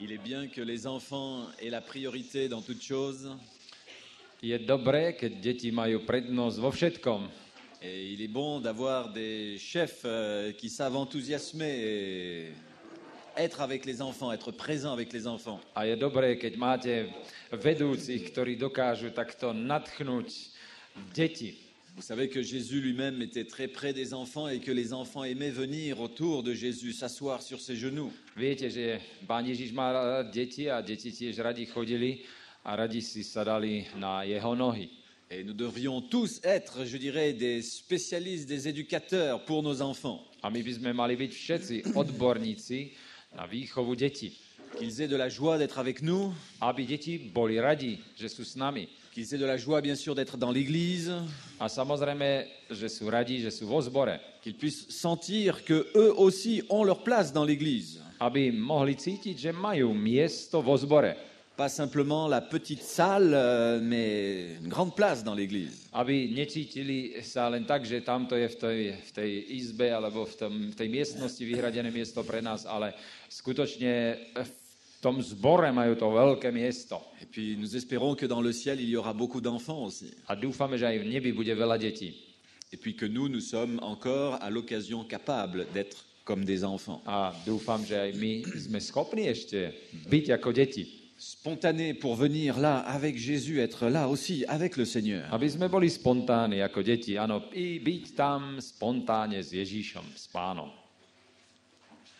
Il est bien que les enfants aient la priorité dans toute chose. Je dobré, keď deti majú prednosť vo všetkom. Et il est bon d'avoir des chefs euh, qui savent enthousiasmer et être avec les enfants, être présent avec les enfants. A je dobré, keď máte vedúcich, ktorí dokážu takto natchnúť deti. Vous savez que Jésus lui-même était très près des enfants et que les enfants aimaient venir autour de Jésus, s'asseoir sur ses genoux. Viete, že Pán Ježiš má rád deti a deti tiež radi chodili a radi si sadali na jeho nohy. Et nous devrions tous être, je dirais, des spécialistes, des éducateurs pour nos enfants. A my by sme mali byť všetci odborníci na výchovu detí. Qu'ils aient de la joie d'être avec nous, Aby deti boli radi, že sú s nami. Qu'ils aient de la joie, bien sûr, d'être dans l'église, A samozrejme, že sú radi, že sú vo zbore. qu'ils puissent sentir que eux aussi ont leur place dans l'église. Aby mohli cítiť, že majú miesto vo zbore. Pas simplement la petite salle, euh, mais une grande place dans l'église. Aby necítili sa len tak, že tamto je v tej, v tej izbe alebo v, tom, v tej miestnosti vyhradené miesto pre nás, ale skutočne v tom zbore majú to veľké miesto. Et puis nous espérons que dans le ciel, il y aura beaucoup d'enfants aussi. A dúfame, že aj v nebi bude veľa detí. Et puis que nous, nous sommes encore à l'occasion capables d'être comme des enfants. A dúfam, že aj my sme schopní ešte byť ako deti. Spontanés pour venir là avec Jésus, être là aussi avec le Seigneur. Aby sme boli spontánni ako deti, áno, i byť tam spontánne s Ježíšom, s pánom.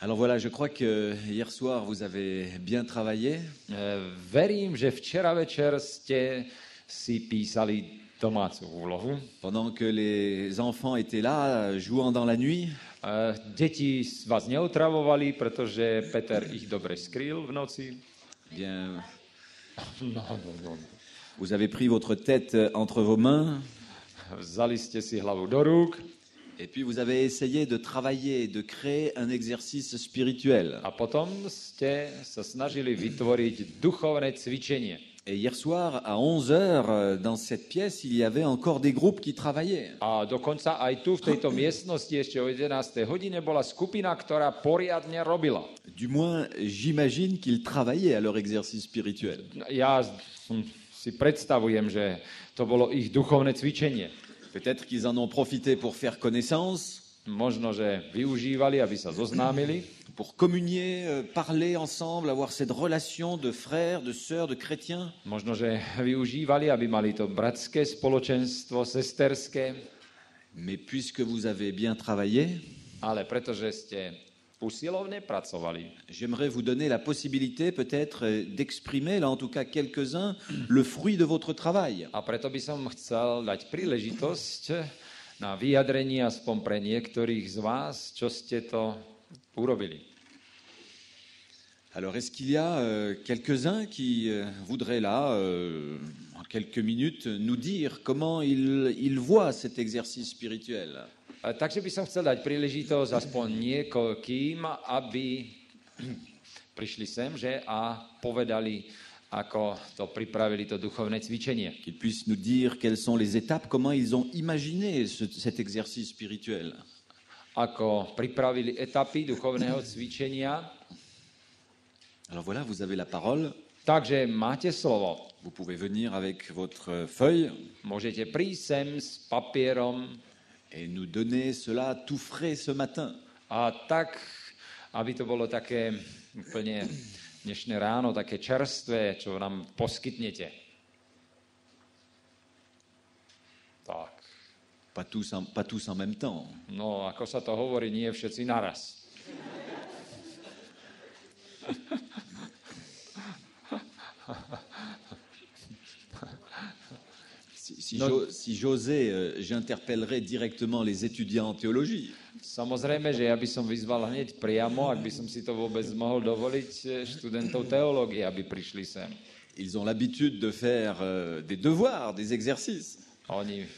Alors voilà, je crois que hier soir, vous avez bien travaillé. E, Verím, že včera večer ste si písali domácu úlohu. Pendant que les enfants étaient là, jouant dans la nuit, Deti vás neotravovali, pretože Peter ich dobre skrýl v noci. bien, No, no, no. vous avez pris votre tête entre vos mains Vzali ste si hlavu do rúk et puis vous avez essayé de travailler, de créer un exercice spirituel. a potom ste sa snažili vytvoriť duchovné cvičenie. Et hier soir, à 11 heures, euh, dans cette pièce, il y avait encore des groupes qui travaillaient. A dokonca aj tu v tejto miestnosti ešte o 11. hodine bola skupina, ktorá poriadne robila. Du moins, j'imagine qu'ils travaillaient à leur exercice spirituel. Ja si predstavujem, že to bolo ich duchovné cvičenie. Peut-être qu'ils en ont profité pour faire connaissance, Možno, že využívali, aby sa zoznámili, pour communier, euh, parler ensemble, avoir cette relation de frères, de sœurs, de chrétiens. možno, že využívali, aby mali to bratské spoločenstvo, sesterské, Mais puisque vous avez bien travaillé, ale pretože ste j'aimerais vous donner la possibilité peut-être euh, d'exprimer, là en tout cas quelques-uns, le fruit de votre travail. A preto by som chcel dať príležitosť na vyjadrenie aspoň pre niektorých z vás, čo ste to urobili. Alors, est-ce qu'il y a euh, quelques-uns qui euh, voudraient là, euh, en quelques minutes, nous dire comment ils, ils voient cet exercice spirituel? Takže by som chcel dať príležitosť aspoň niekoľkým, aby prišli sem, že? A povedali, ako to pripravili to duchovné cvičenie. Qu'ils puissent nous dire quelles sont les étapes, comment ils ont imaginé ce- cet exercice spirituel. Ako pripravili etapy duchovného cvičenia. Alors voilà, vous avez la parole. Takže máte slovo. Vous pouvez venir avec votre feuille Môžete prísť sem s papierom et nous donner cela tout frais ce matin. a tak, aby to bolo také úplne dnešné ráno, také čerstvé, čo nám poskytnete. Tak. Pas tous en, pas tous en même temps. No, ako sa to hovorí, nie všetci naraz. Si, j'o- si j'osais, euh, j'interpellerais directement les étudiants en théologie. Samozrejme, že ja by som vyzval hneď priamo, ak by som si to vôbec mohol dovoliť, eh, študentov teológie, aby prišli sem. Ils ont l'habitude de faire euh, des devoirs, des exercices. Oni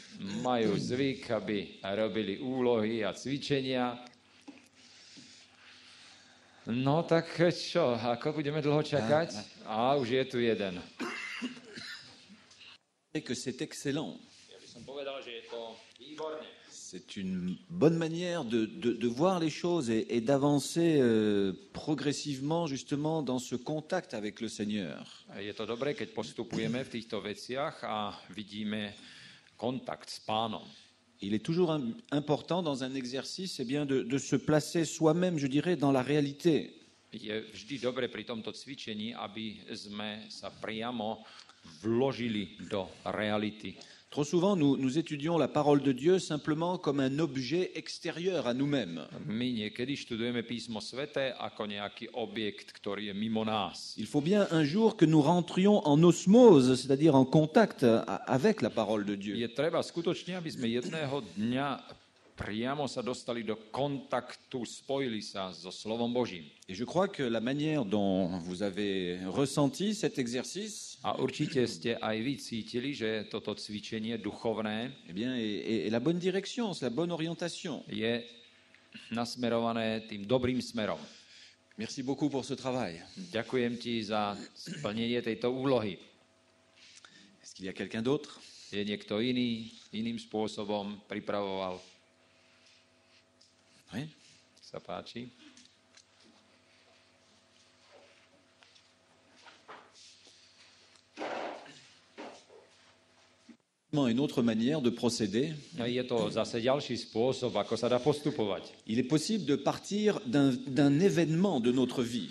majú zvyk, aby robili úlohy a cvičenia. No tak čo, ako budeme dlho čakať? A už je tu jeden. Que c'est excellent. C'est une bonne manière de, de- de voir les choses et, et d'avancer euh, progressivement justement dans ce contact avec le Seigneur. Je to dobré, keď postupujeme v týchto veciach a vidíme kontakt s pánom. Il est toujours im- important dans un exercice eh bien, de, de se placer soi-même, je dirais, dans la réalité. Je vždy dobre pri tomto cvičení, aby sme sa priamo vložili do reality. Trop souvent, nous, nous étudions la parole de Dieu simplement comme un objet extérieur à nous-mêmes. My niekedy študujeme písmo svete ako nejaký objekt, ktorý je mimo nás. Il faut bien un jour que nous rentrions en osmose, c'est-à-dire en contact a- avec la parole de Dieu. Je treba skutočne, aby sme jedného dňa priamo sa dostali do kontaktu, spojili sa so slovom Božím. Et je crois que la manière dont vous avez ressenti cet exercice A určite ste aj vy cítili, že toto cvičenie duchovné eh bien, est, est- la bonne direction, c'est la bonne orientation. je nasmerované tým dobrým smerom. Merci beaucoup pour ce travail. Ďakujem ti za splnenie tejto úlohy. Est-ce qu'il y a quelqu'un d'autre? Je niekto iný, iným spôsobom pripravoval. Oui. Une autre manière de procéder. Il est possible de partir d'un événement de notre vie.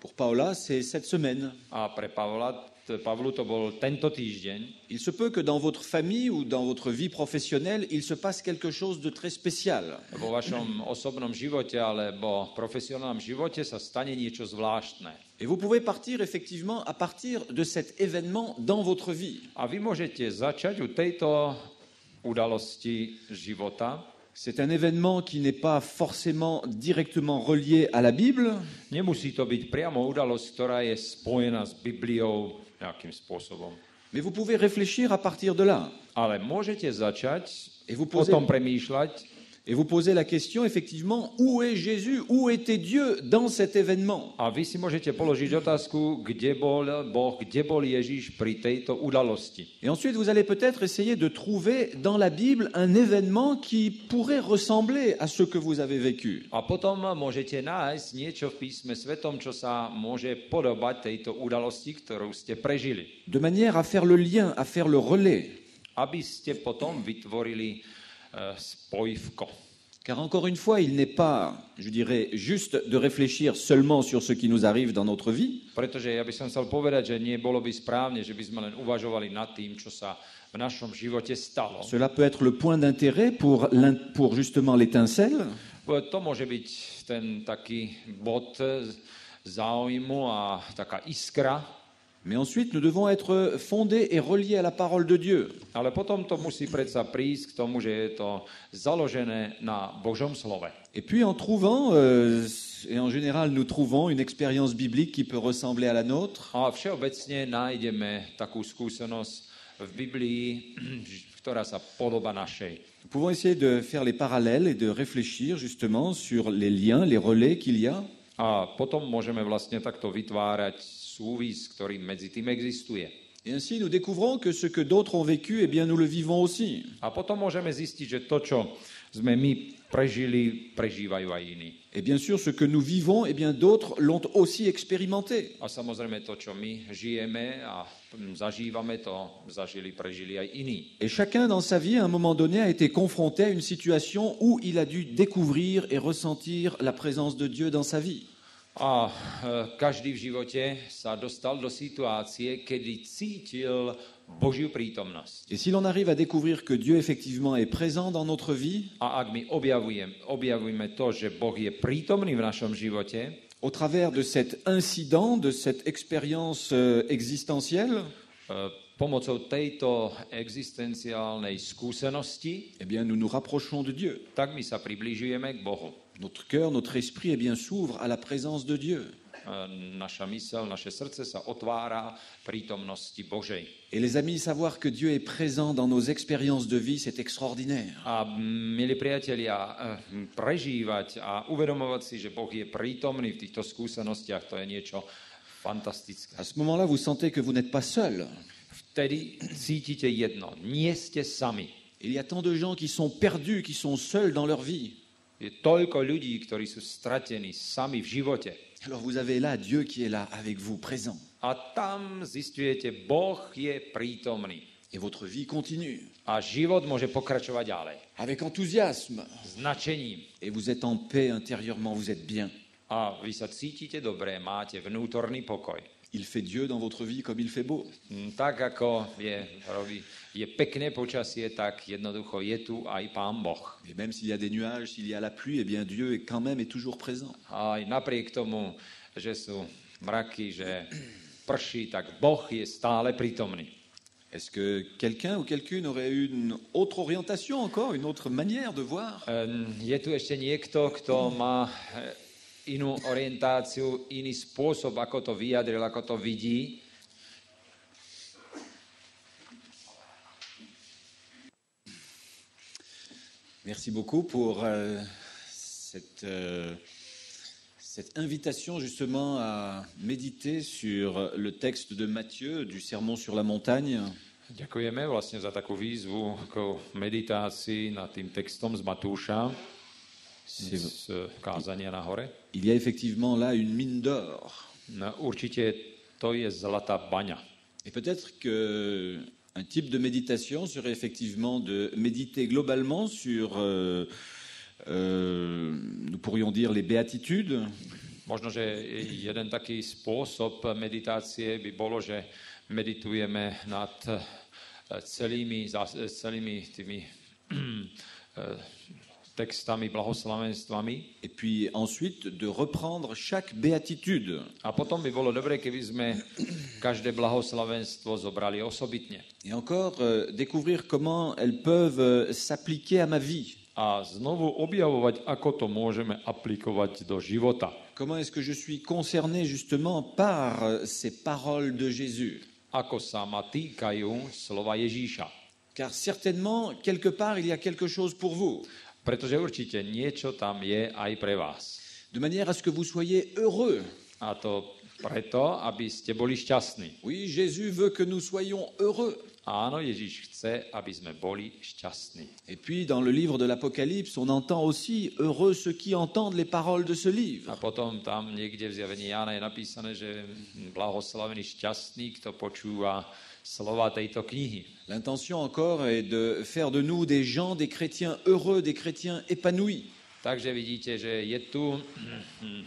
Pour Paola, c'est cette semaine. A pre Pavla, t- Pavlu to bol tento týždeň. Il se peut que dans votre famille ou dans votre vie professionnelle, il se passe quelque chose de très spécial. Vo vašom osobnom živote alebo profesionálnom živote sa stane niečo zvláštne. Et vous pouvez partir effectivement à partir de cet événement dans votre vie. A vy môžete začať u tejto udalosti života. C'est un événement qui n'est pas forcément directement relié à la Bible, Nemusí to byť priamo udalosť, ktorá je spojená s Bibliou mais vous pouvez réfléchir à partir de là. Ale môžete začať Et vous o posez, tom premýšľať et vous posez la question effectivement, où est Jésus? Où était Dieu dans cet événement? A vy si môžete položiť otázku, kde bol Boh, kde bol Ježiš pri tejto udalosti? Et ensuite, vous allez peut-être essayer de trouver dans la Bible un événement qui pourrait ressembler à ce que vous avez vécu. A potom môžete nájsť niečo v písme svetom, čo sa môže podobať tejto udalosti, ktorú ste prežili. de manière à faire le lien, à faire le relais. Aby ste potom vytvorili e, spojivko. Car encore une fois, il n'est pas, je dirais, juste de réfléchir seulement sur ce qui nous arrive dans notre vie, Pretože ja by som chcel povedať, že nie bolo by správne, že by sme len uvažovali nad tým, čo sa v našom živote stalo. cela peut être le point d'intérêt pour, justement l'étincelle, To môže byť ten taký bod záujmu a taká iskra, mais ensuite nous devons être fondés et reliés à la parole de Dieu. ale potom to musí predsa prísť k tomu, že je to založené na Božom slove. Et puis en trouvant, euh, et en général nous trouvons une expérience biblique qui peut ressembler à la nôtre, A všeobecne nájdeme takú skúsenosť v Biblii, ktorá sa podoba našej. nous pouvons essayer de faire les parallèles et de réfléchir justement sur les liens, les relais qu'il y a. A potom môžeme vlastne takto vytvárať súvis, ktorý medzi tým existuje. Et ainsi nous découvrons que ce que d'autres ont vécu, eh bien nous le vivons aussi. A potom môžeme zistiť, že to, čo sme my prežili, prežívajú aj iní. Et bien sûr, ce que nous vivons, eh bien d'autres l'ont aussi expérimenté. A samozrejme to, čo my žijeme a zažívame, to zažili, prežili aj iní. Et chacun dans sa vie, à un moment donné, a été confronté à une situation où il a dû découvrir et ressentir la présence de Dieu dans sa vie. A každý v živote sa dostal do situácie, kedy cítil Božiu prítomnosť. Et si l'on arrive à découvrir que Dieu effectivement est présent dans notre vie, A ak my objavujem, objavujeme to, že Boh je prítomný v našom živote, au travers de cet incident, de cette expérience euh, existentielle, e, pomocou tejto existenciálnej skúsenosti, eh bien nous nous rapprochons de Dieu. tak my sa približujeme k Bohu. Notre cœur, notre esprit, eh bien s'ouvre à la présence de Dieu. E, Naša mysel, naše srdce sa otvára prítomnosti Božej. Et les amis, savoir que Dieu est présent dans nos expériences de vie, c'est extraordinaire. A milí priatelia, prežívať a uvedomovať si, že Boh je prítomný v týchto skúsenostiach, to je niečo fantastické. À ce moment-là, vous sentez que vous n'êtes pas seul. V vtedy cítite jedno. Nie ste sami. Il y a tant de gens qui sont perdus, qui sont seuls dans leur vie. Je toľko ľudí, ktorí sú stratení sami v živote. Alors vous avez là Dieu qui est là avec vous, présent. A tam zistujete, Boh je prítomný. Et votre vie continue A život môže pokračovať ďalej. avec enthousiasme. Značením. Et vous êtes en paix intérieurement, vous êtes bien. A vy sa cítite dobre, máte vnútorný pokoj. Il fait Dieu dans votre vie comme il fait beau. Mm, Tak ako je, robí, je pekné počasie, tak jednoducho je tu aj Pán Boh. Et même s'il y a des nuages, s'il y a la pluie, eh bien Dieu est quand même est toujours présent. Aj napriek tomu, že sú mraky, že prší, tak Boh je stále prítomný. Est-ce que quelqu'un ou quelqu'une aurait une autre orientation encore, une autre manière de voir Je tu ešte niekto, kto má eh, inú orientáciu, iný spôsob, ako to vyjadril, ako to vidí. Merci beaucoup pour euh, cette, euh, cette invitation justement à méditer sur le texte de Matthieu du Sermon sur la montagne. Ďakujeme vlastne za takú výzvu k meditácii nad tým textom z Matúša, z kázania na hore. Il y a effectivement là une mine d'or. No, Určite to je zlatá baňa. Et peut-être que un type de méditation serait effectivement de méditer globalement sur, euh, euh, nous pourrions dire, les béatitudes, Možno, že jeden taký spôsob meditácie by bolo, že meditujeme nad eh, celými, eh, celými tými eh, textami, blahoslavenstvami. et puis ensuite de reprendre chaque béatitude. A potom by bolo dobre, keby sme každé blahoslavenstvo zobrali osobitne. Et encore, euh, découvrir comment elles peuvent euh, s'appliquer à ma vie. A znovu objavovať, ako to môžeme aplikovať do života. Comment est-ce que je suis concerné justement par euh, ces paroles de Jésus? Ako sa ma týkajú slova Ježíša. Car certainement, quelque part, il y a quelque chose pour vous, Pretože určite niečo tam je aj pre vás. de manière à ce que vous soyez heureux. A to preto, aby ste boli šťastní. Oui, Jésus veut que nous soyons heureux. Áno, Ježíš chce, aby sme boli šťastní. Et puis, dans le livre de l'Apocalypse, on entend aussi heureux ceux qui entendent les paroles de ce livre. A potom tam niekde v zjavení Jána je napísané, že blahoslavený šťastný, kto počúva. L'intention encore est de faire de nous des gens, des chrétiens heureux, des chrétiens épanouis. Takže vidíte, že je tu hm,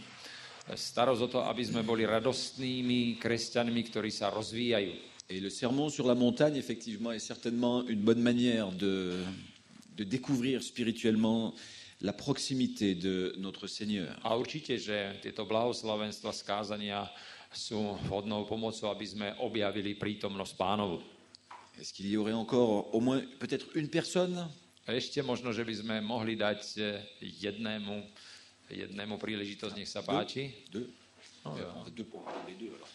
starosť o to, aby sme boli radostnými kresťanmi, ktorí sa rozvíjajú. Et le sermon sur la montagne, effectivement, est certainement une bonne manière de, de découvrir spirituellement la proximité de notre Seigneur. A určite, že tieto blahoslavenstva skázania sú vhodnou pomocou, aby sme objavili prítomnosť pánovu. Est-ce qu'il y aurait encore au moins peut-être une personne ešte možno, že by sme mohli dať eh, jednému, jednému príležitosť, nech sa páči. Deux Euh, deux pour les deux, alors.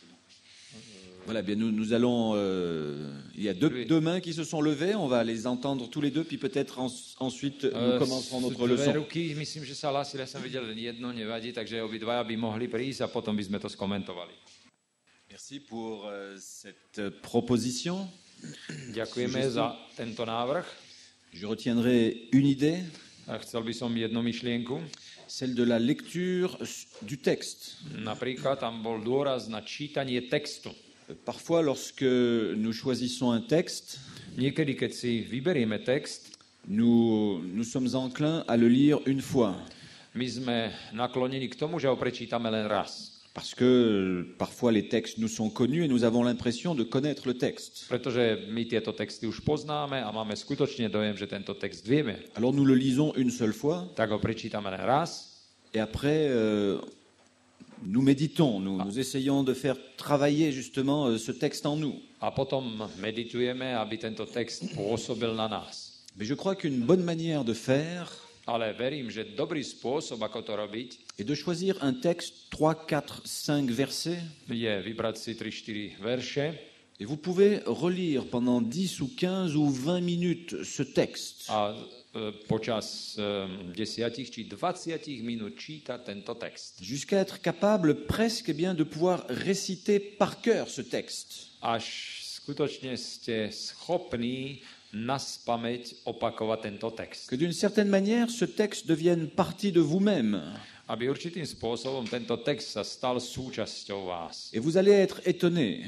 Voilà, bien nous, nous allons. euh, il y a deux, Oui. deux mains qui se sont levées. On va les entendre tous les deux, puis peut-être en- ensuite nous Eh, commencerons notre leçon. ruky, myslím, že sa hlásili, ja som videl len jedno, nevadí, takže obidvaja by mohli prísť a potom by sme to skomentovali. Merci pour euh, cette proposition. Ďakujeme za tento návrh. Je retiendrai une idée, A chcel by som jednu myšlienku. celle de la lecture du texte. Napríklad tam bol dôraz na čítanie textu. Parfois, lorsque nous choisissons un texte, Niekedy, keď si vyberieme text, nous, nous sommes enclins à le lire une fois. my sme naklonení k tomu, že ho prečítame len raz. Parce que euh, parfois les textes nous sont connus et nous avons l'impression de connaître le texte. Pretože my tieto texty už poznáme a máme skutočne dojem, že tento text vieme. Alors nous le lisons une seule fois Tak ho prečítame len raz et après euh, nous méditons, nous, nous essayons de faire travailler justement euh, ce texte en nous. a potom meditujeme, aby tento text pôsobil na nás. Mais je crois qu'une bonne manière de faire Ale verím, že dobrý spôsob, ako to robiť, est de choisir un texte 3, 4, 5 versets je vybrať si 3-4 verše et vous pouvez relire pendant 10 ou 15 ou 20 minutes ce texte. a e, počas e, 10 či 20 minút čítať tento text. jusqu'à être capable presque eh bien de pouvoir réciter par cœur ce texte. Que d'une certaine manière, ce texte devienne partie de vous-même. Et vous allez être étonné.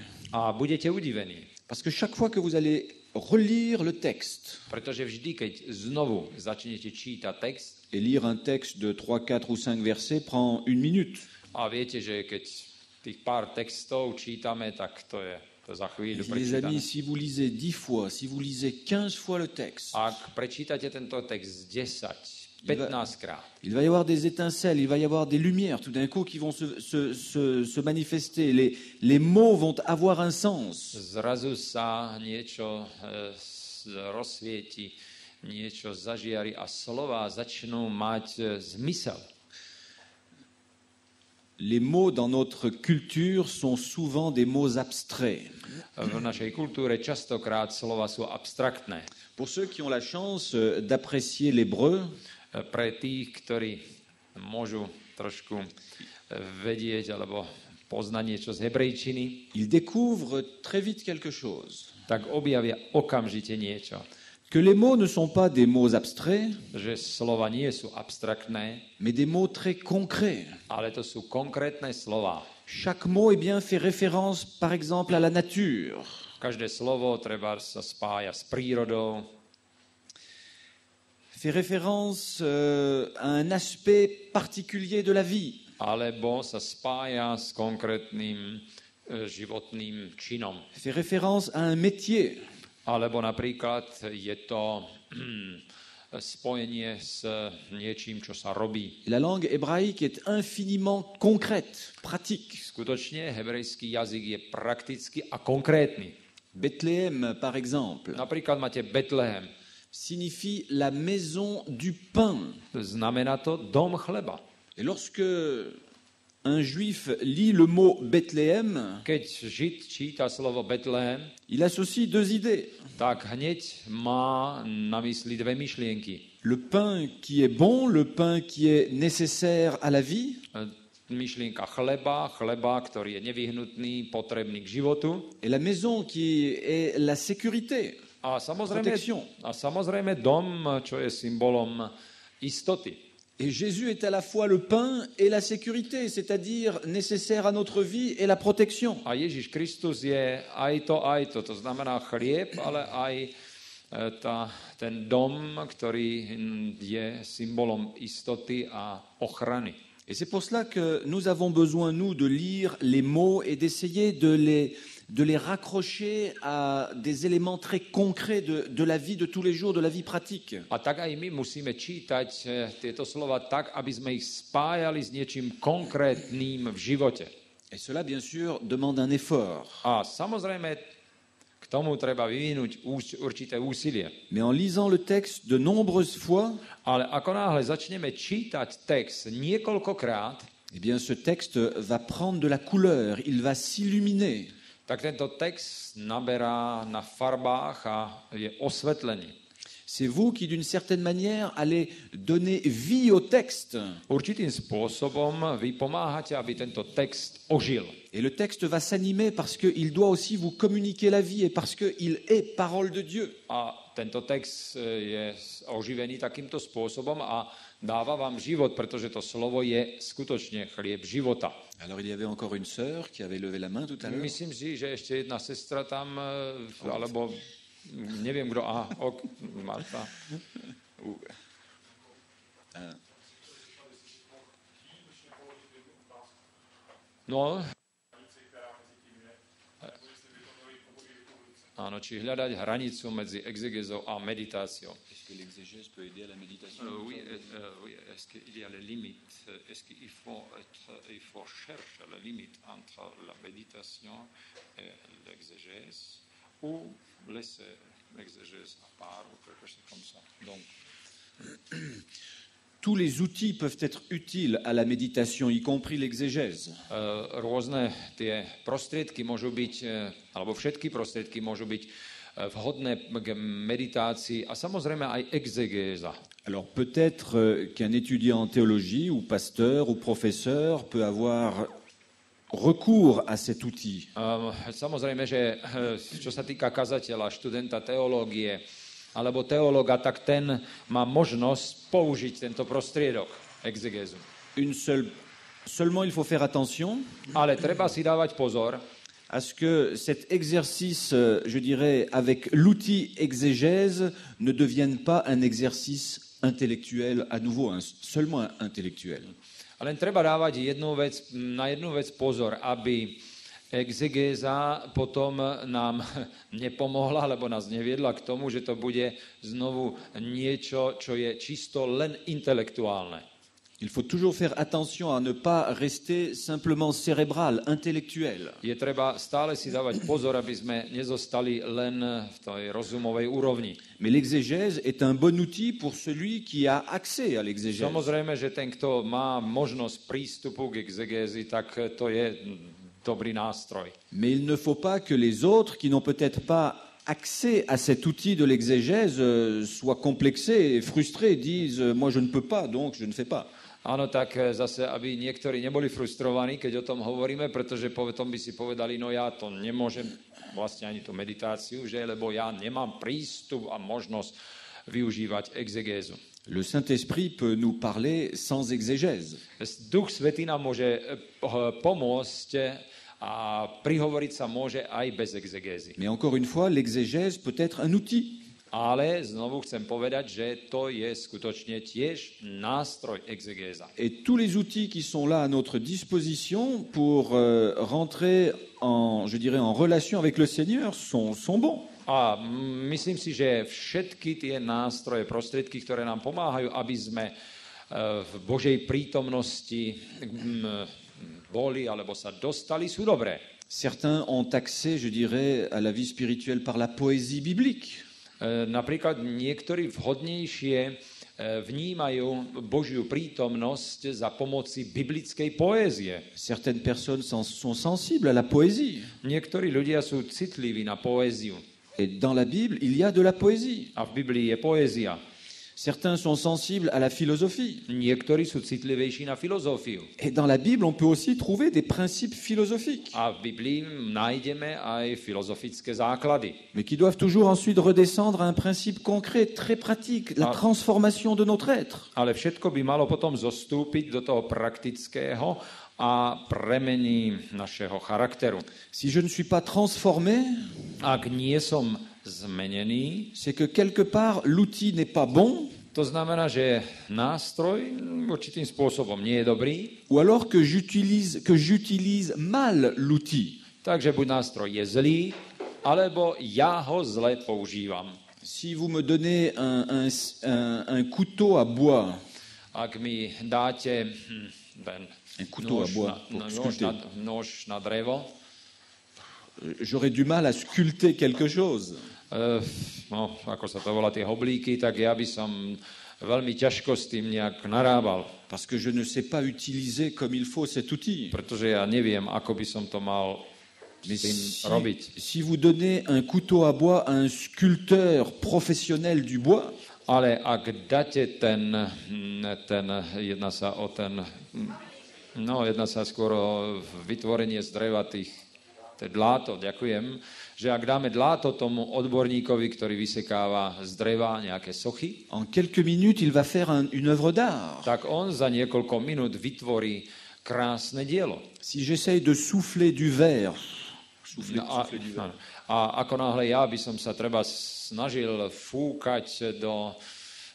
Parce que chaque fois que vous allez relire le texte, Pretože vždy, keď znovu začnete čítať text, et lire un texte de 3, 4 ou 5 versets prend une minute, a viete, že keď tých pár textov čítame, tak to je to za chvíľu les prečítané. amis, si vous lisez 10 fois, si vous lisez 15 fois le texte, Ak prečítate tento text 10, Il va- 15 krát, il va y avoir des étincelles, il va y avoir des lumières tout d'un coup qui vont se, se- se- se manifester. Les, les mots vont avoir un sens. zrazu sa niečo e, s- rozsvieti, niečo zažiari a slova začnú mať e, zmysel. Les mots dans notre culture sont souvent des mots abstraits. Pour ceux qui ont la chance euh, d'apprécier l'hébreu, Pre tých, ktorí môžu trošku e, vedieť alebo poznať niečo z hebrejčiny, ils découvrent très vite quelque chose. tak objavia okamžite niečo. Que les mots ne sont pas des mots abstraits, Že slova nie sú abstraktné, mais des mots très concrets. ale to sú konkrétne slova. Chaque mot eh bien, fait référence, par exemple, à la nature. Každé slovo treba sa spája s prírodou, fait référence euh, à un aspect particulier de la vie. alebo sa spája s konkrétnym e, životným činom. fait référence à un métier. Alebo napríklad je to spojenie s niečím, čo sa robí. La langue hébraïque est infiniment concrète, pratique. Skutočne hebrejský jazyk je praktický a konkrétny. Bethléem, par exemple, Napríklad máte Betlehem. Signifie la maison du pain. Znamená to dom chleba. Et lorsque un juif lit le mot Bethléem, Keď Žid číta slovo Betlehem, il associe deux idées. tak hneď má na mysli dve myšlienky. Le pain qui est bon, le pain qui est nécessaire à la vie, E, Myšlienka chleba, chleba, ktorý je nevyhnutný, potrebný k životu. et la maison qui est la sécurité. A samozrejme, Protection. a samozrejme dom, čo je symbolom istoty. Et Jésus est à la fois le pain et la sécurité, c'est-à-dire nécessaire à notre vie et la protection. A Ježiš Kristus je aj to, aj to. To znamená chlieb, ale aj e, tá, ten dom, ktorý je symbolom istoty a ochrany. Et c'est pour cela que nous avons besoin, nous, de lire les mots et d'essayer de les, de les raccrocher à des éléments très concrets de, de la vie de tous les jours, de la vie pratique. A tak aj my musíme čítať tieto slova tak, aby sme ich spájali s niečím konkrétnym v živote. Et cela, bien sûr, demande un effort. A samozrejme, k tomu treba vyvinúť ús- určité úsilie. Mais en lisant le texte de nombreuses fois, Ale ako náhle začneme čítať text niekoľkokrát, eh bien, ce texte va prendre de la couleur, il va s'illuminer. Tak tento text naberá na farbách a je osvetlený. C'est vous qui, d'une certaine manière, allez donner vie au texte. Určitým spôsobom vy pomáhate, aby tento text ožil. Et le texte va s'animer parce qu'il doit aussi vous communiquer la vie et parce qu'il est parole de Dieu. A tento text e, je oživený takýmto spôsobom a dáva vám život, pretože to slovo je skutočne chlieb života. Alors il y avait encore une sœur qui avait levé la main tout à l'heure. Myslím si, že ešte jedna sestra tam, e, alebo neviem kto, aha, ok, Marta. No, Áno, či hľadať hranicu medzi exegezou a meditáciou. Est-ce que l'exégèse peut aider à la méditation? Euh, oui, euh, oui, est-ce qu'il y a les limites? Euh, Est-ce qu'il faut, être, il faut chercher la limite entre la méditation et l'exégèse ou laisser l'exégèse à part ou quelque chose comme ça? Donc, Tous les outils peuvent être utiles à la méditation, y compris l'exégèse. euh, rôzne tie prostriedky môžu byť, eh, alebo všetky prostriedky môžu byť eh, vhodné k meditácii a samozrejme aj exegéza. Alors peut-être euh, qu'un étudiant en théologie ou pasteur ou professeur peut avoir recours à cet outil. Um, samozrejme, že eh, čo sa týka kazateľa, študenta teológie alebo teológa, tak ten má možnosť použiť tento prostriedok exegézu. Une seule, seulement il faut faire attention Ale treba si dávať pozor, à ce que cet exercice, je dirais, avec l'outil exégèse, ne devienne pas un exercice intellectuel, à nouveau, un- seulement intellectuel. A len treba dávať jednu vec, na jednu vec pozor, aby exegéza potom nám nepomohla, alebo nás neviedla k tomu, že to bude znovu niečo, čo je čisto len intelektuálne. Il faut toujours faire attention à ne pas rester simplement cérébral, intellectuel. Je treba stále si dávať pozor, aby sme nezostali len v tej rozumovej úrovni. Mais l'exégèse est un bon outil pour celui qui a accès à l'exégèse. Samozrejme, že ten, kto má možnosť prístupu k exegézi, tak to je dobrý nástroj. Mais il ne faut pas que les autres qui n'ont peut-être pas accès à cet outil de l'exégèse euh, soient complexés et frustrés, disent euh, moi je ne peux pas, donc je ne fais pas. Áno, tak eh, zase, aby niektorí neboli frustrovaní, keď o tom hovoríme, pretože potom by si povedali, no ja to nemôžem, vlastne ani tú meditáciu, že, lebo ja nemám prístup a možnosť využívať exegézu. Le Saint-Esprit peut nous parler sans exégèse. Duch Svetý nám môže po- pomôcť a prihovoriť sa môže aj bez exegézy. Mais encore une fois, l'exégèse peut être un outil. Ale znovu chcem povedať, že to je skutočne tiež nástroj exegéza. Et tous les outils qui sont là à notre disposition pour euh, rentrer en, je dirais, en relation avec le Seigneur sont, sont bons. A myslím si, že všetky tie nástroje, prostriedky, ktoré nám pomáhajú, aby sme eh, v Božej prítomnosti boli alebo sa dostali, sú dobré. Certains ont accès, je dirais, à la vie spirituelle par la poésie biblique. E, Napríklad niektorí vhodnejšie e, vnímajú Božiu prítomnosť za pomoci biblickej poézie. Certaines personnes sont sensibles à la poésie. Niektorí ľudia sú citliví na poéziu. Et dans la Bible, il y a de la poésie. A v Biblii je poézia. Certains sont sensibles à la philosophie. Niektorí sú citlivejší na filozofiu. Et dans la Bible, on peut aussi trouver des principes philosophiques, A v Biblii nájdeme aj filozofické základy. mais qui doivent toujours ensuite redescendre à un principe concret, très pratique, la Ah. transformation de notre être. Ale všetko by malo potom zostúpiť do toho praktického a premení našeho charakteru. Si je ne suis pas transformé, Ak nie som zmenený, c'est que quelque part, l'outil n'est pas bon, to znamená, že nástroj určitým spôsobom nie je dobrý, ou alors que j'utilise, que j'utilise mal l'outil. takže buď nástroj je zlý, alebo ja ho zle používam. Si vous me donnez un, un- un- un couteau à bois, Ak mi dáte hm, Un couteau à bois pour sculpter. drevo, j'aurais du mal à sculpter quelque chose. e, no, ako sa to volá, tie hoblíky, tak ja by som veľmi ťažko s tým nejak narábal, Parce que je ne sais pas utiliser comme il faut cet outil. pretože ja neviem, ako by som to mal Mais s tým si, robiť. si vous donnez un couteau à bois à un sculpteur professionnel du bois, Ale ak dáte ten, hm, ten, jedná sa o ten, hm, no jedná sa skôr o vytvorenie z dreva tých, dláto, ďakujem, že ak dáme dláto tomu odborníkovi, ktorý vysekáva z dreva nejaké sochy, en quelques minutes, il va faire un- une œuvre d'art. tak on za niekoľko minút vytvorí krásne dielo. Si j'essaye de souffler du verre, souffler, No a, souffler du verre, áno. a ako náhle ja by som sa treba snažil fúkať do,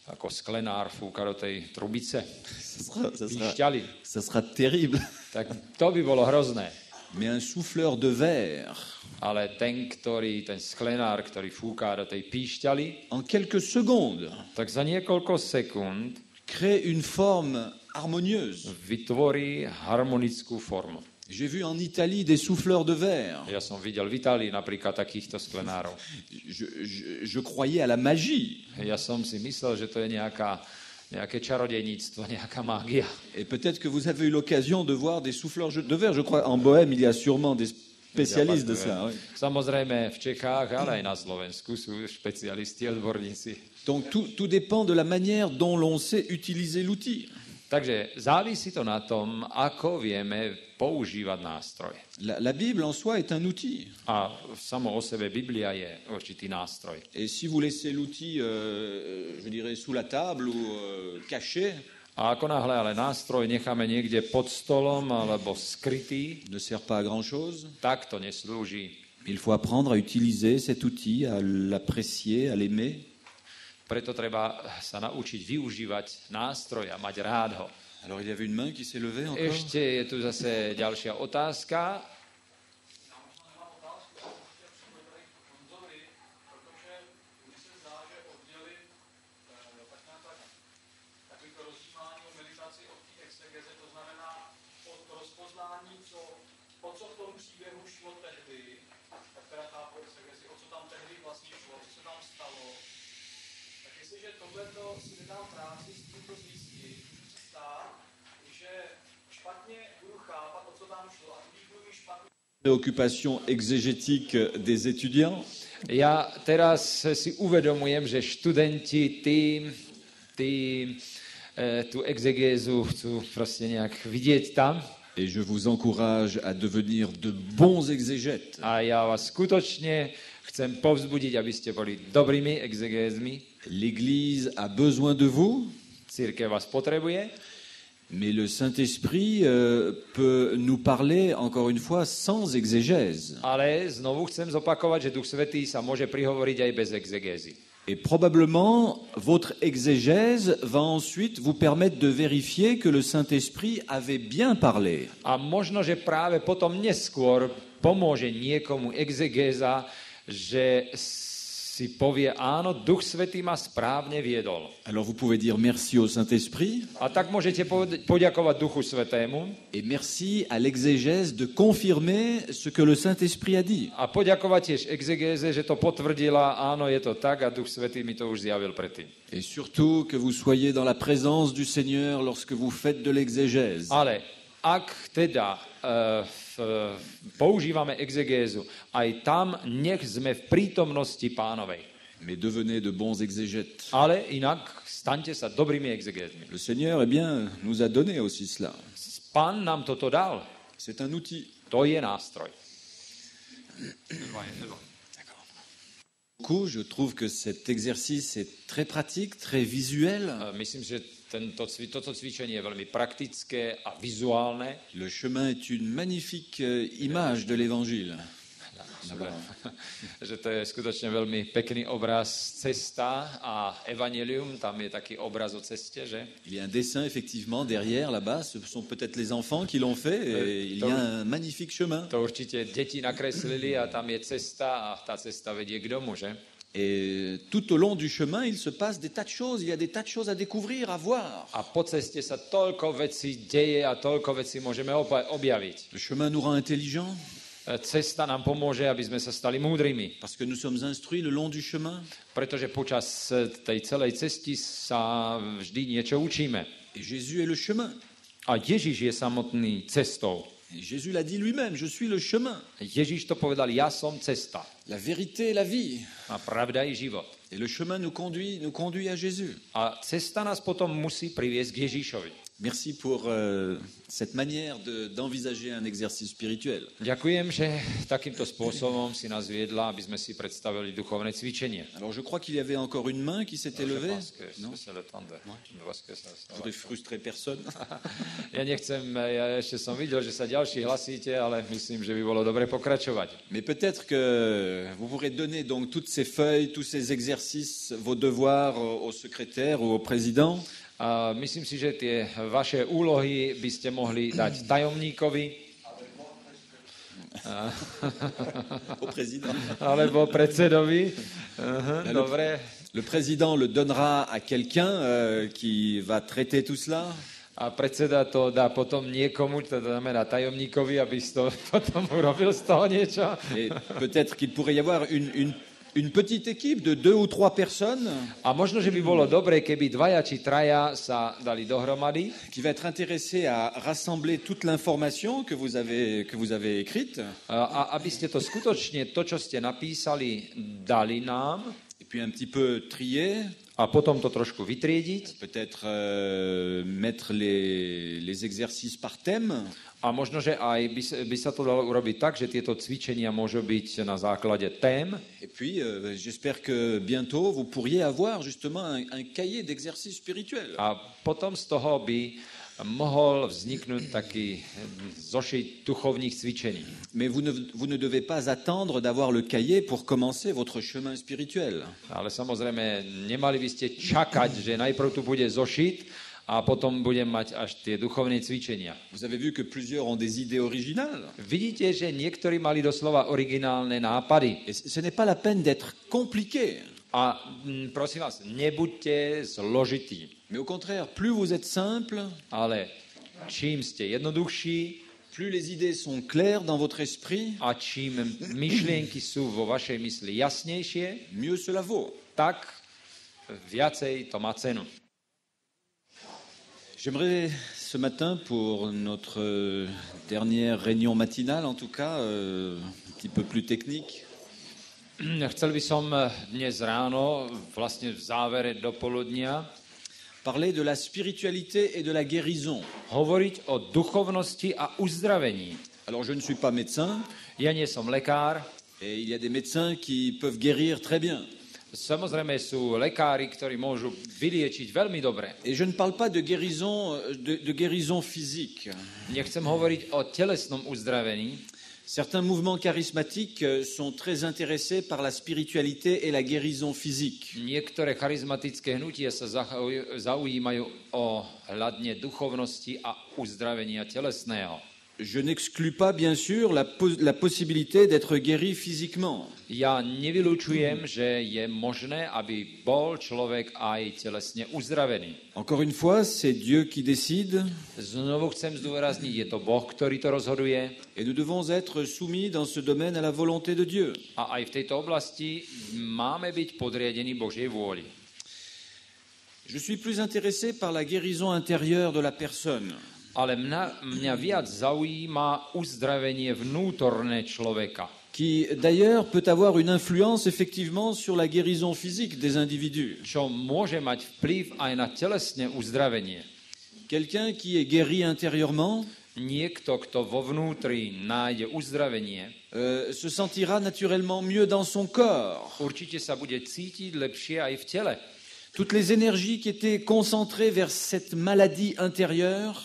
ako sklenár fúka do tej trubice, sera, ça sera- terrible. tak to by bolo hrozné. Mais un souffleur de verre, Ale ten, ktorý, ten sklenár, ktorý fúka do tej píšťali, en quelques secondes, tak za niekoľko sekúnd crée une forme harmonieuse. vytvorí harmonickú formu. J'ai vu en Italie des souffleurs de verre. Ja som videl v Itálii napríklad takýchto sklenárov. Je, je- je croyais à la magie. Ja som si myslel, že to je nejaká, nejaké čarodejníctvo, nejaká mágia. Et peut-être que vous avez eu l'occasion de voir des souffleurs de verre. Je crois en Bohème, il y a sûrement des spécialistes de ça. oui. Samozrejme v Čechách, ale aj na Slovensku sú špecialisti, odborníci. Donc tout, tout dépend de la manière dont l'on sait utiliser l'outil. Takže závisí to na tom, ako vieme La, la Bible en soi est un outil. A samo o sebe Biblia je určitý nástroj. Et si vous laissez l'outil, euh, je dirais, sous la table ou euh, caché, A ako náhle ale nástroj necháme niekde pod stolom alebo skrytý, ne sert pas à grand-chose. tak to neslúži. Il faut apprendre à utiliser cet outil, à l'apprécier, à l'aimer. Preto treba sa naučiť využívať nástroj a mať rád ho. Alors il y avait une main qui s'est levée encore. Ešte je tu zase ďalšia otázka. protože mně se zdá, že oddělit tak nějak tak, takový to rozjímání o meditaci od té exegeze, to znamená od rozpoznání, co, o co v tom příběhu šlo tehdy, tak teda chápu exegezi, o co tam tehdy vlastně šlo, co se tam stalo. Tak jestliže tohle si nedám práci s tímto Préoccupation exégétique des étudiants. Ja teraz si uvedomujem, že študenti, tí, tí e, tú exegézu chcú proste nejak vidieť tam. Et je vous encourage à devenir de bons exégètes. A ja vás skutočne chcem povzbudiť, aby ste boli dobrými exegézmi. L'Église a besoin de vous, Církev vás potrebuje, mais le Saint-Esprit euh, peut nous parler, encore une fois, sans exégèse. ale znovu chcem zopakovať, že Duch Svetý sa môže prihovoriť aj bez exegézy. Et probablement, votre exégèse va ensuite vous permettre de vérifier que le Saint-Esprit avait bien parlé. A možno, že práve potom neskôr pomôže niekomu exegéza, že Alors vous pouvez dire merci au Saint-Esprit. Et merci à l'exégèse de confirmer ce que le Saint-Esprit a dit. Et surtout que vous soyez dans la présence du Seigneur lorsque vous faites de l'exégèse. Používame exegézu, aj tam nech sme v prítomnosti pánovej. Mais devenez de bons exégètes. Ale inak staňte sa dobrými exegézmi. Le Seigneur, eh bien, nous a donné aussi cela. Pán nám toto dal. C'est un outil. To je nástroj. Trouve que cet exercice est très pratique, très visuel. Uh, Myslím, že tento, toto cvičenie je veľmi praktické a vizuálne. Le chemin est une magnifique euh, image de l'Évangile. že to je skutočne veľmi pekný obraz cesta a evanelium, tam je taký obraz o ceste, že? Il y a un dessin effectivement derrière là-bas. Ce sont peut-être les enfants qui l'ont fait. Et il y a un magnifique chemin. To určite deti nakreslili a tam je cesta a tá cesta vedie k domu, že? Et tout au long du chemin, il se passe des tas de choses. Il y a des tas de choses à découvrir, à voir. A po ceste sa toľko vecí deje a toľko vecí môžeme opa- objaviť. Le chemin nous rend intelligents E, Cesta nám pomôže, aby sme sa stali múdrymi, parce que nous sommes instruits le long du chemin. pretože počas e, tej celej cesty sa vždy niečo učíme. Et Jésus est le chemin. A Ježiš je samotný cestou. Et Jésus l'a dit lui-même, je suis le chemin, Ježiš to povedal, ja som cesta la vérité et la vie. a pravda i život. Et le chemin nous conduit, nous conduit à Jésus. A cesta nás potom musí priviesť k Ježišovi. Merci pour euh, cette manière de- d'envisager un exercice spirituel. Ďakujem, že takýmto spôsobom si nás viedla, aby sme si predstavili duchovné cvičenie. Alors je crois qu'il y avait encore une main qui s'était levée. Non Je voudrais frustrer personne. Ja nechcem, ja ešte som videl, že sa ďalší hlasíte, ale myslím, že by bolo dobre pokračovať. Mais peut-être que vous pourrez donner donc toutes ces feuilles, tous ces exercices, vos devoirs au secrétaire ou au président. A myslím si, že tie vaše úlohy by ste mohli dať tajomníkovi Au président. alebo predsedovi. Aha, le- dobre. Le président le donnera à quelqu'un euh, qui va traiter tout cela? A predseda to dá potom niekomu, to znamená tajomníkovi, aby toho potom urobil z toho niečo. Et peut-être qu'il pourrait y avoir une, une- une petite équipe de deux ou trois personnes A možno, že by bolo dobre, keby dvaja či traja sa dali dohromady qui va être intéressée à rassembler toute l'information que vous avez, que vous avez écrite. a aby ste to skutočne, to, čo ste napísali, dali nám Et puis un petit peu trier a potom to trošku vytriediť. Peut-être euh, mettre les, les exercices par thème, a možno, že aj by, by sa to dalo urobiť tak, že tieto cvičenia môžu byť na základe tém. Et puis euh, j'espère que bientôt vous pourriez avoir justement un, un cahier d'exercices spirituels. a potom z toho by zošit cvičení. Mais vous ne, vous ne devez pas attendre d'avoir le cahier pour commencer votre chemin spirituel. Ale samozrejme, nemali by ste čakať, že najprv tu bude zošit a potom budem mať až tie duchovné cvičenia. Vous avez vu que plusieurs ont des idées originales. Vidíte, že niektorí mali doslova originálne nápady. Et ce ce n'est pas la peine d'être compliqué. A mm, prosím vás, nebuďte zložití, Mais au contraire, plus vous êtes simple, ale čím ste jednoduchší plus les idées sont claires dans votre esprit, a čím myšlienky sú vo vašej mysli jasnejšie, mieux cela vaut. tak viacej to má cenu. J'aimerais ce matin, pour notre dernière réunion matinale en tout cas, euh, un petit peu plus technique, Chcel by som eh, dnes ráno, vlastne v závere dopoludnia, parler de la spiritualité et de la guérison. hovoriť o duchovnosti a uzdravení. Alors je ne suis pas médecin, Ja nie som lekár, et il y a des médecins qui peuvent guérir très bien. samozrejme sú lekári, ktorí môžu vyliečiť veľmi dobre. Et je ne parle pas de guérison, euh, de, de guérison physique. Nechcem hovoriť o telesnom uzdravení. Certains mouvements charismatiques euh, sont très intéressés par la spiritualité et la guérison physique. Niektoré charizmatické hnutia sa zauj- zaujímajú o hľadne duchovnosti a uzdravenia telesného. Je n'exclus pas, bien sûr, la, pos- la possibilité d'être guéri physiquement. Ja nevylučujem, že je možné, aby bol človek aj telesne uzdravený. Encore une fois, c'est Dieu qui décide Znovu chcem zdôrazniť, je to Boh, ktorý to rozhoduje et nous devons être soumis dans ce domaine à la volonté de Dieu. a aj v tejto oblasti máme byť podriadení Božej vôli. Je suis plus intéressé par la guérison intérieure de la personne. Ale mňa, mňa viac zaujíma uzdravenie vnútorné človeka, qui d'ailleurs peut avoir une influence effectivement sur la guérison physique des individus. čo môže mať vplyv aj na telesné uzdravenie. Quelqu'un qui est guéri intérieurement Niekto, kto vo vnútri nájde uzdravenie, euh, se sentira naturellement mieux dans son corps. určite sa bude cítiť lepšie aj v tele. Toutes les énergies qui étaient concentrées vers cette maladie intérieure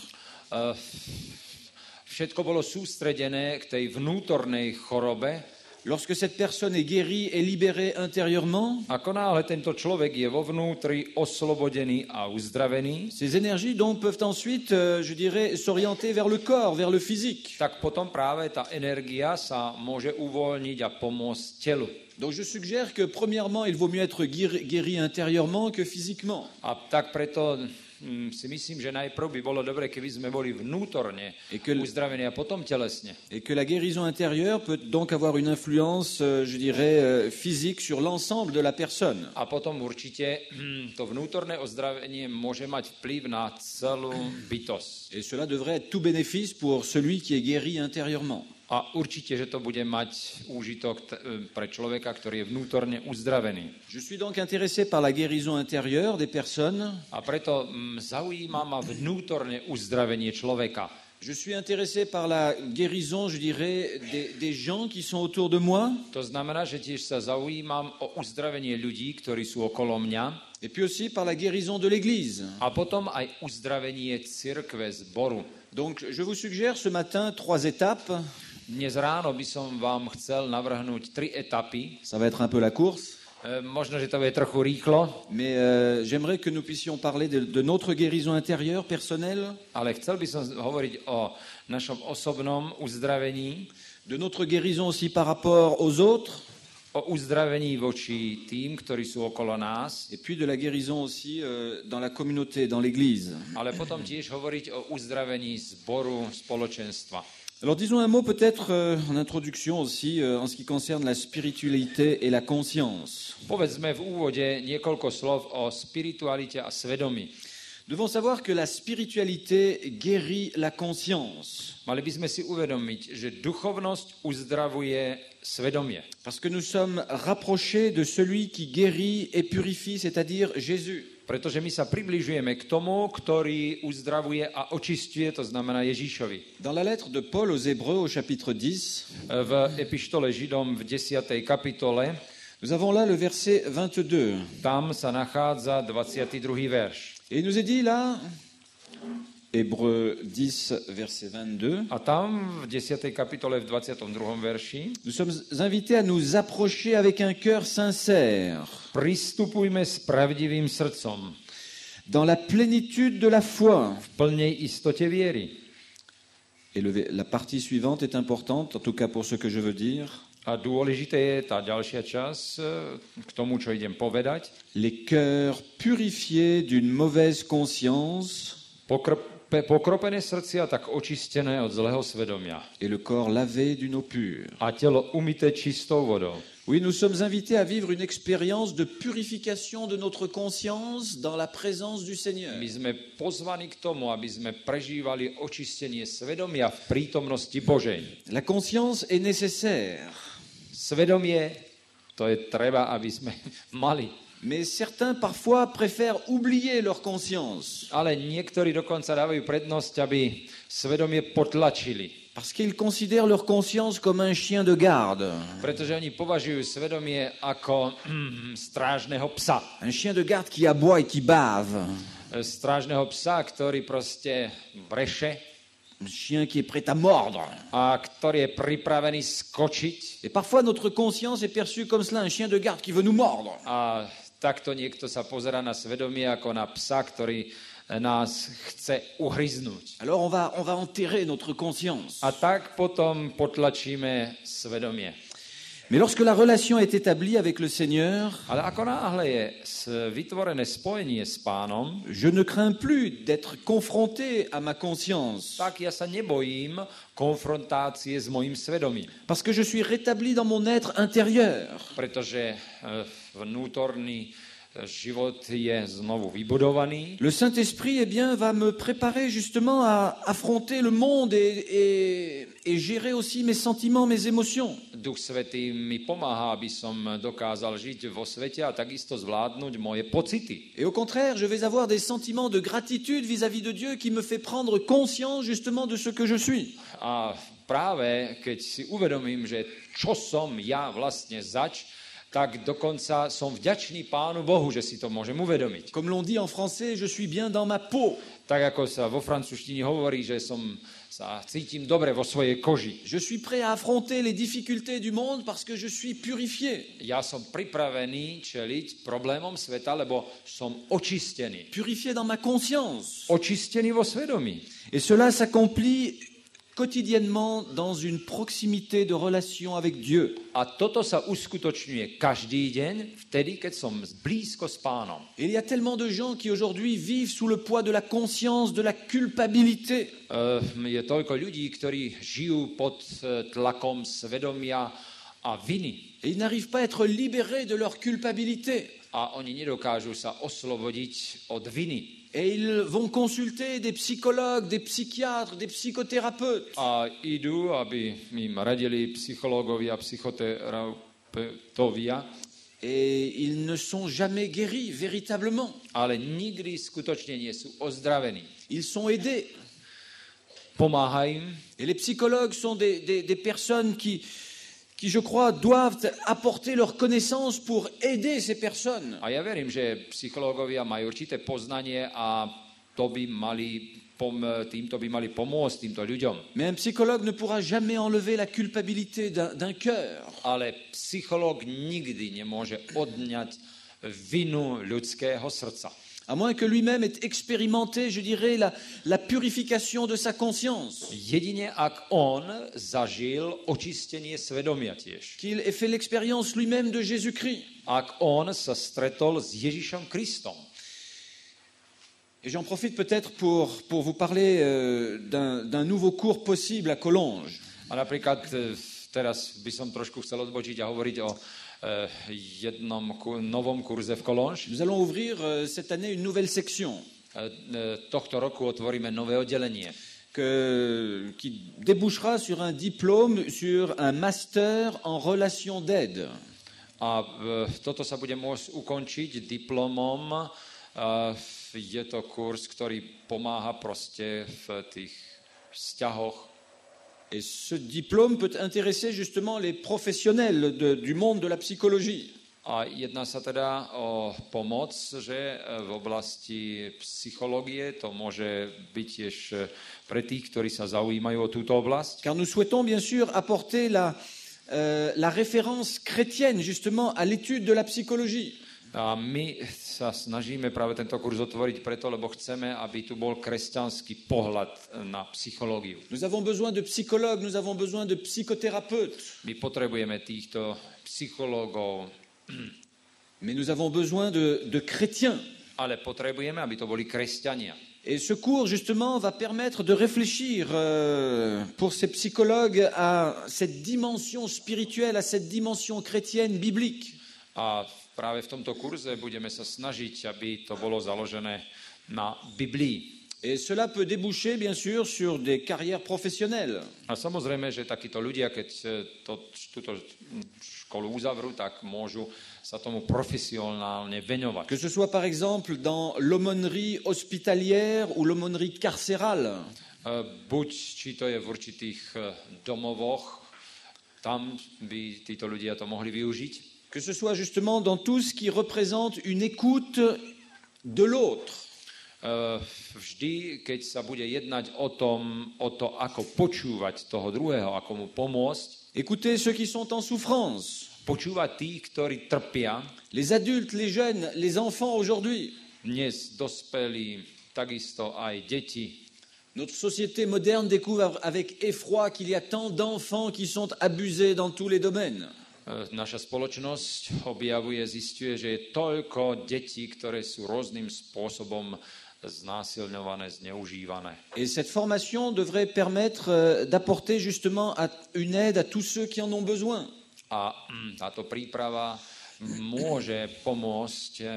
Všetko bolo sústredené k tej vnútornej chorobe. Lorsque cette personne est guérie et libérée intérieurement, Ako náhle tento človek je vo vnútri oslobodený a uzdravený, ces énergies donc peuvent ensuite, euh, je dirais, s'orienter vers le corps, vers le physique. tak potom práve tá energia sa môže uvoľniť a pomôcť telu. Donc je suggère que premièrement, il vaut mieux être guéri, guéri intérieurement que physiquement. A tak preto si myslím, že najprv by bolo dobre, keby sme boli vnútorne Et que, uzdravení a potom telesne. et que la guérison intérieure peut donc avoir une influence, euh, je dirais, euh, physique sur l'ensemble de la personne. A potom určite to vnútorné ozdravenie môže mať vplyv na celú bytosť. Et cela devrait être tout bénéfice pour celui qui est guéri intérieurement. A určite, že to bude mať úžitok t- pre človeka, ktorý je vnútorne uzdravený. Je suis donc intéressé par la guérison intérieure des personnes. A preto hm, zaujíma ma vnútorné uzdravenie človeka. Je suis intéressé par la guérison, je dirais, des, des gens qui sont autour de moi. To znamená, že tiež sa zaujímam o uzdravenie ľudí, ktorí sú okolo mňa Et puis aussi par la guérison de l'Église. a potom aj uzdravenie cirkve zboru. Donc je vous suggère ce matin trois étapes. Dnes ráno by som vám chcel navrhnúť tri etapy. Ça va être un peu la course. E, možno, že to bude trochu rýchlo, Mais euh, j'aimerais que nous puissions parler de, de notre guérison intérieure personnelle, ale chcel by som hovoriť o našom osobnom uzdravení, de notre guérison aussi par rapport aux autres, o uzdravení voči tým, ktorí sú okolo nás, et puis de la guérison aussi euh, dans la communauté, dans l'Église. ale potom tiež hovoriť o uzdravení zboru, spoločenstva. Alors disons un mot peut-être euh, en introduction aussi euh, en ce qui concerne la spiritualité et la conscience. Povedzme v úvode niekoľko slov o spiritualite a svedomí. Nous devons savoir que la spiritualité guérit la conscience. Mali by sme si uvedomiť, že duchovnosť uzdravuje svedomie. Parce que nous sommes rapprochés de celui qui guérit et purifie, c'est-à-dire Jésus. Pretože my sa približujeme k tomu, ktorý uzdravuje a očistuje, to znamená Ježíšovi. Dans la lettre de Paul aux Hébreux au chapitre 10, V epištole Židom v 10. kapitole, nous avons là le verset 22. tam sa nachádza 22. verš. Et il nous est dit là, Hébreux 10, verset 22, A tam v 10. kapitole v 22. verši nous sommes invités à nous approcher avec un cœur sincère, pristupujme s pravdivým srdcom, dans la plénitude de la foi. v plnej istote viery. Et le- la partie suivante est importante, en tout cas pour ce que je veux dire. A dôležité je tá ďalšia čas k tomu, čo idem povedať. Les cœurs purifiés d'une mauvaise conscience pokropené srdcia tak očistené od zlého svedomia et le corps lavé d'une eau pure. a telo umité čistou vodou. Oui, nous sommes invités à vivre une expérience de purification de notre conscience dans la présence du Seigneur. My sme pozvaní k tomu, aby sme prežívali očistenie svedomia v prítomnosti Božej. La conscience est nécessaire, Svedomie, to je treba, aby sme mali. Mais certains parfois préfèrent oublier leur conscience Ale niektorí dokonca dávajú prednosť, aby svedomie potlačili. parce qu'ils considèrent leur conscience comme un chien de garde, Pretože oni považujú svedomie ako mm, strážneho psa. un chien de garde qui aboie et qui bave, E, Strážneho psa, ktorý proste breše un chien qui est prêt à mordre. a ktorý je pripravený skočiť. Et parfois notre conscience est perçue comme cela, un chien de garde qui veut nous mordre. A takto niekto sa pozera na svedomie ako na psa, ktorý nás chce uhryznúť. Alors on va, on va enterrer notre conscience. A tak potom potlačíme svedomie. Mais lorsque la relation est établie avec le Seigneur, je ne crains plus d'être confronté à ma conscience, parce que je suis rétabli dans mon être intérieur. Le Saint-Esprit, eh bien, va me préparer justement à affronter le monde et, et- et gérer aussi mes sentiments, mes émotions. Et au contraire, je vais avoir des sentiments de gratitude vis-à-vis de Dieu qui me fait prendre conscience justement de ce que je suis. Práve keď si uvedomím, že čo som ja vlastne zač, tak dokonca som vďačný Pánu Bohu, že si to môžem uvedomiť. Comme l'on dit en français, je suis bien dans ma peau. Tak ako sa vo francúzštine hovorí, že som sa cítim dobre vo svojej koži. Je suis prêt à affronter les difficultés du monde parce que je suis purifié. Ja som pripravený čeliť problémom sveta, lebo som očistený. Purifié dans ma conscience. Očistený vo svedomí. Et cela s'accomplit quotidiennement dans une proximité de relation avec Dieu. A toto sa uskutočňuje každý deň, vtedy, keď som blízko s pánom. Il y a tellement de gens qui aujourd'hui vivent sous le poids de la conscience, de la culpabilité. Eh, Je toľko ľudí, ktorí žijú pod eh, tlakom svedomia a viny. Et ils n'arrivent pas à être libérés de leur culpabilité. A oni nedokážu sa oslobodiť od viny. Et ils vont consulter des psychologues, des psychiatres, des psychothérapeutes. A idú, aby im radili psychológovia, psychoterapeutovia, Et ils ne sont jamais guéris véritablement. ale nikdy skutočne nie sú ozdravení. Ils sont aidés. Pomáha im Et les psychologues sont des, des- des personnes qui, qui, je crois, doivent apporter leur connaissance pour aider ces personnes. a ja verím, že psychológovia majú určité poznanie a to by mali pom- týmto by mali pomôcť týmto ľuďom. Mais un psychologue ne pourra jamais enlever la culpabilité d'un d'un cœur. Ale psychológ nikdy nemôže odňať vinu ľudského srdca. À moins que lui-même ait expérimenté, je dirais, la, la purification de sa conscience. Jedine ak on zažil očistenie svedomia tiež. Qu'il ait fait l'expérience lui-même de Jésus-Christ. Ak on sa stretol s Ježišom Kristom. Et j'en profite peut-être pour, pour vous parler euh, d'un nouveau cours possible à Collonges. A napríklad e, teraz by som trošku chcel odbočiť a hovoriť o e, Kolonž. Nous allons ouvrir euh, cette année une nouvelle section. E, e, Tohto roku otvoríme nové oddelenie, que- qui débouchera sur un diplôme, sur un master en relations d'aide. A e, toto sa bude môcť ukončiť diplomom. Je to kurz, ktorý pomáha proste v tých vzťahoch. Et ce diplôme peut intéresser justement les professionnels de- du monde de la psychologie. A jedná sa teda o pomoc, že e, v oblasti psychológie to môže byť tiež e, pre tých, ktorí sa zaujímajú o túto oblasť. Car nous souhaitons bien sûr apporter la, euh, la référence chrétienne justement à l'étude de la psychologie. A my sa snažíme práve tento kurz otvoriť preto, lebo chceme, aby tu bol kresťanský pohľad na psychológiu. Nous avons besoin de psychologues, nous avons besoin de psychothérapeutes, My potrebujeme týchto psychológov, mais nous avons besoin de, de chrétiens. ale potrebujeme, aby to boli kresťania. Et ce cours, justement, va permettre de réfléchir euh, pour ces psychologues à cette dimension spirituelle, à cette dimension chrétienne biblique. A práve v tomto kurze budeme sa snažiť, aby to bolo založené na Biblii. Et cela peut déboucher, bien sûr, sur des carrières professionnelles. A samozrejme, že takíto ľudia, keď to, túto školu uzavrú, tak môžu sa tomu profesionálne veňovať. Que ce soit, par exemple, dans l'aumônerie hospitalière ou l'aumônerie carcérale. Buď, či to je v určitých domovoch, tam by títo ľudia to mohli využiť, Que ce soit justement dans tout ce qui représente une écoute de l'autre. Vždy, keď sa bude jednať o, tom, o to, ako počúvať toho druhého, ako mu pomôcť, Écouter ceux qui sont en souffrance. počúvať tých, ktorí trpia, Les adultes, les jeunes, les enfants aujourd'hui. dnes dospelí, takisto aj deti. Notre société moderne découvre avec effroi qu'il y a tant d'enfants qui sont abusés dans tous les domaines. E, Naša spoločnosť objavuje, zistuje, že je toľko detí, ktoré sú rôznym spôsobom znásilňované, zneužívané. Et cette formation devrait permettre euh, d'apporter justement une aide à tous ceux qui en ont besoin. A mm, táto príprava môže pomôcť, e,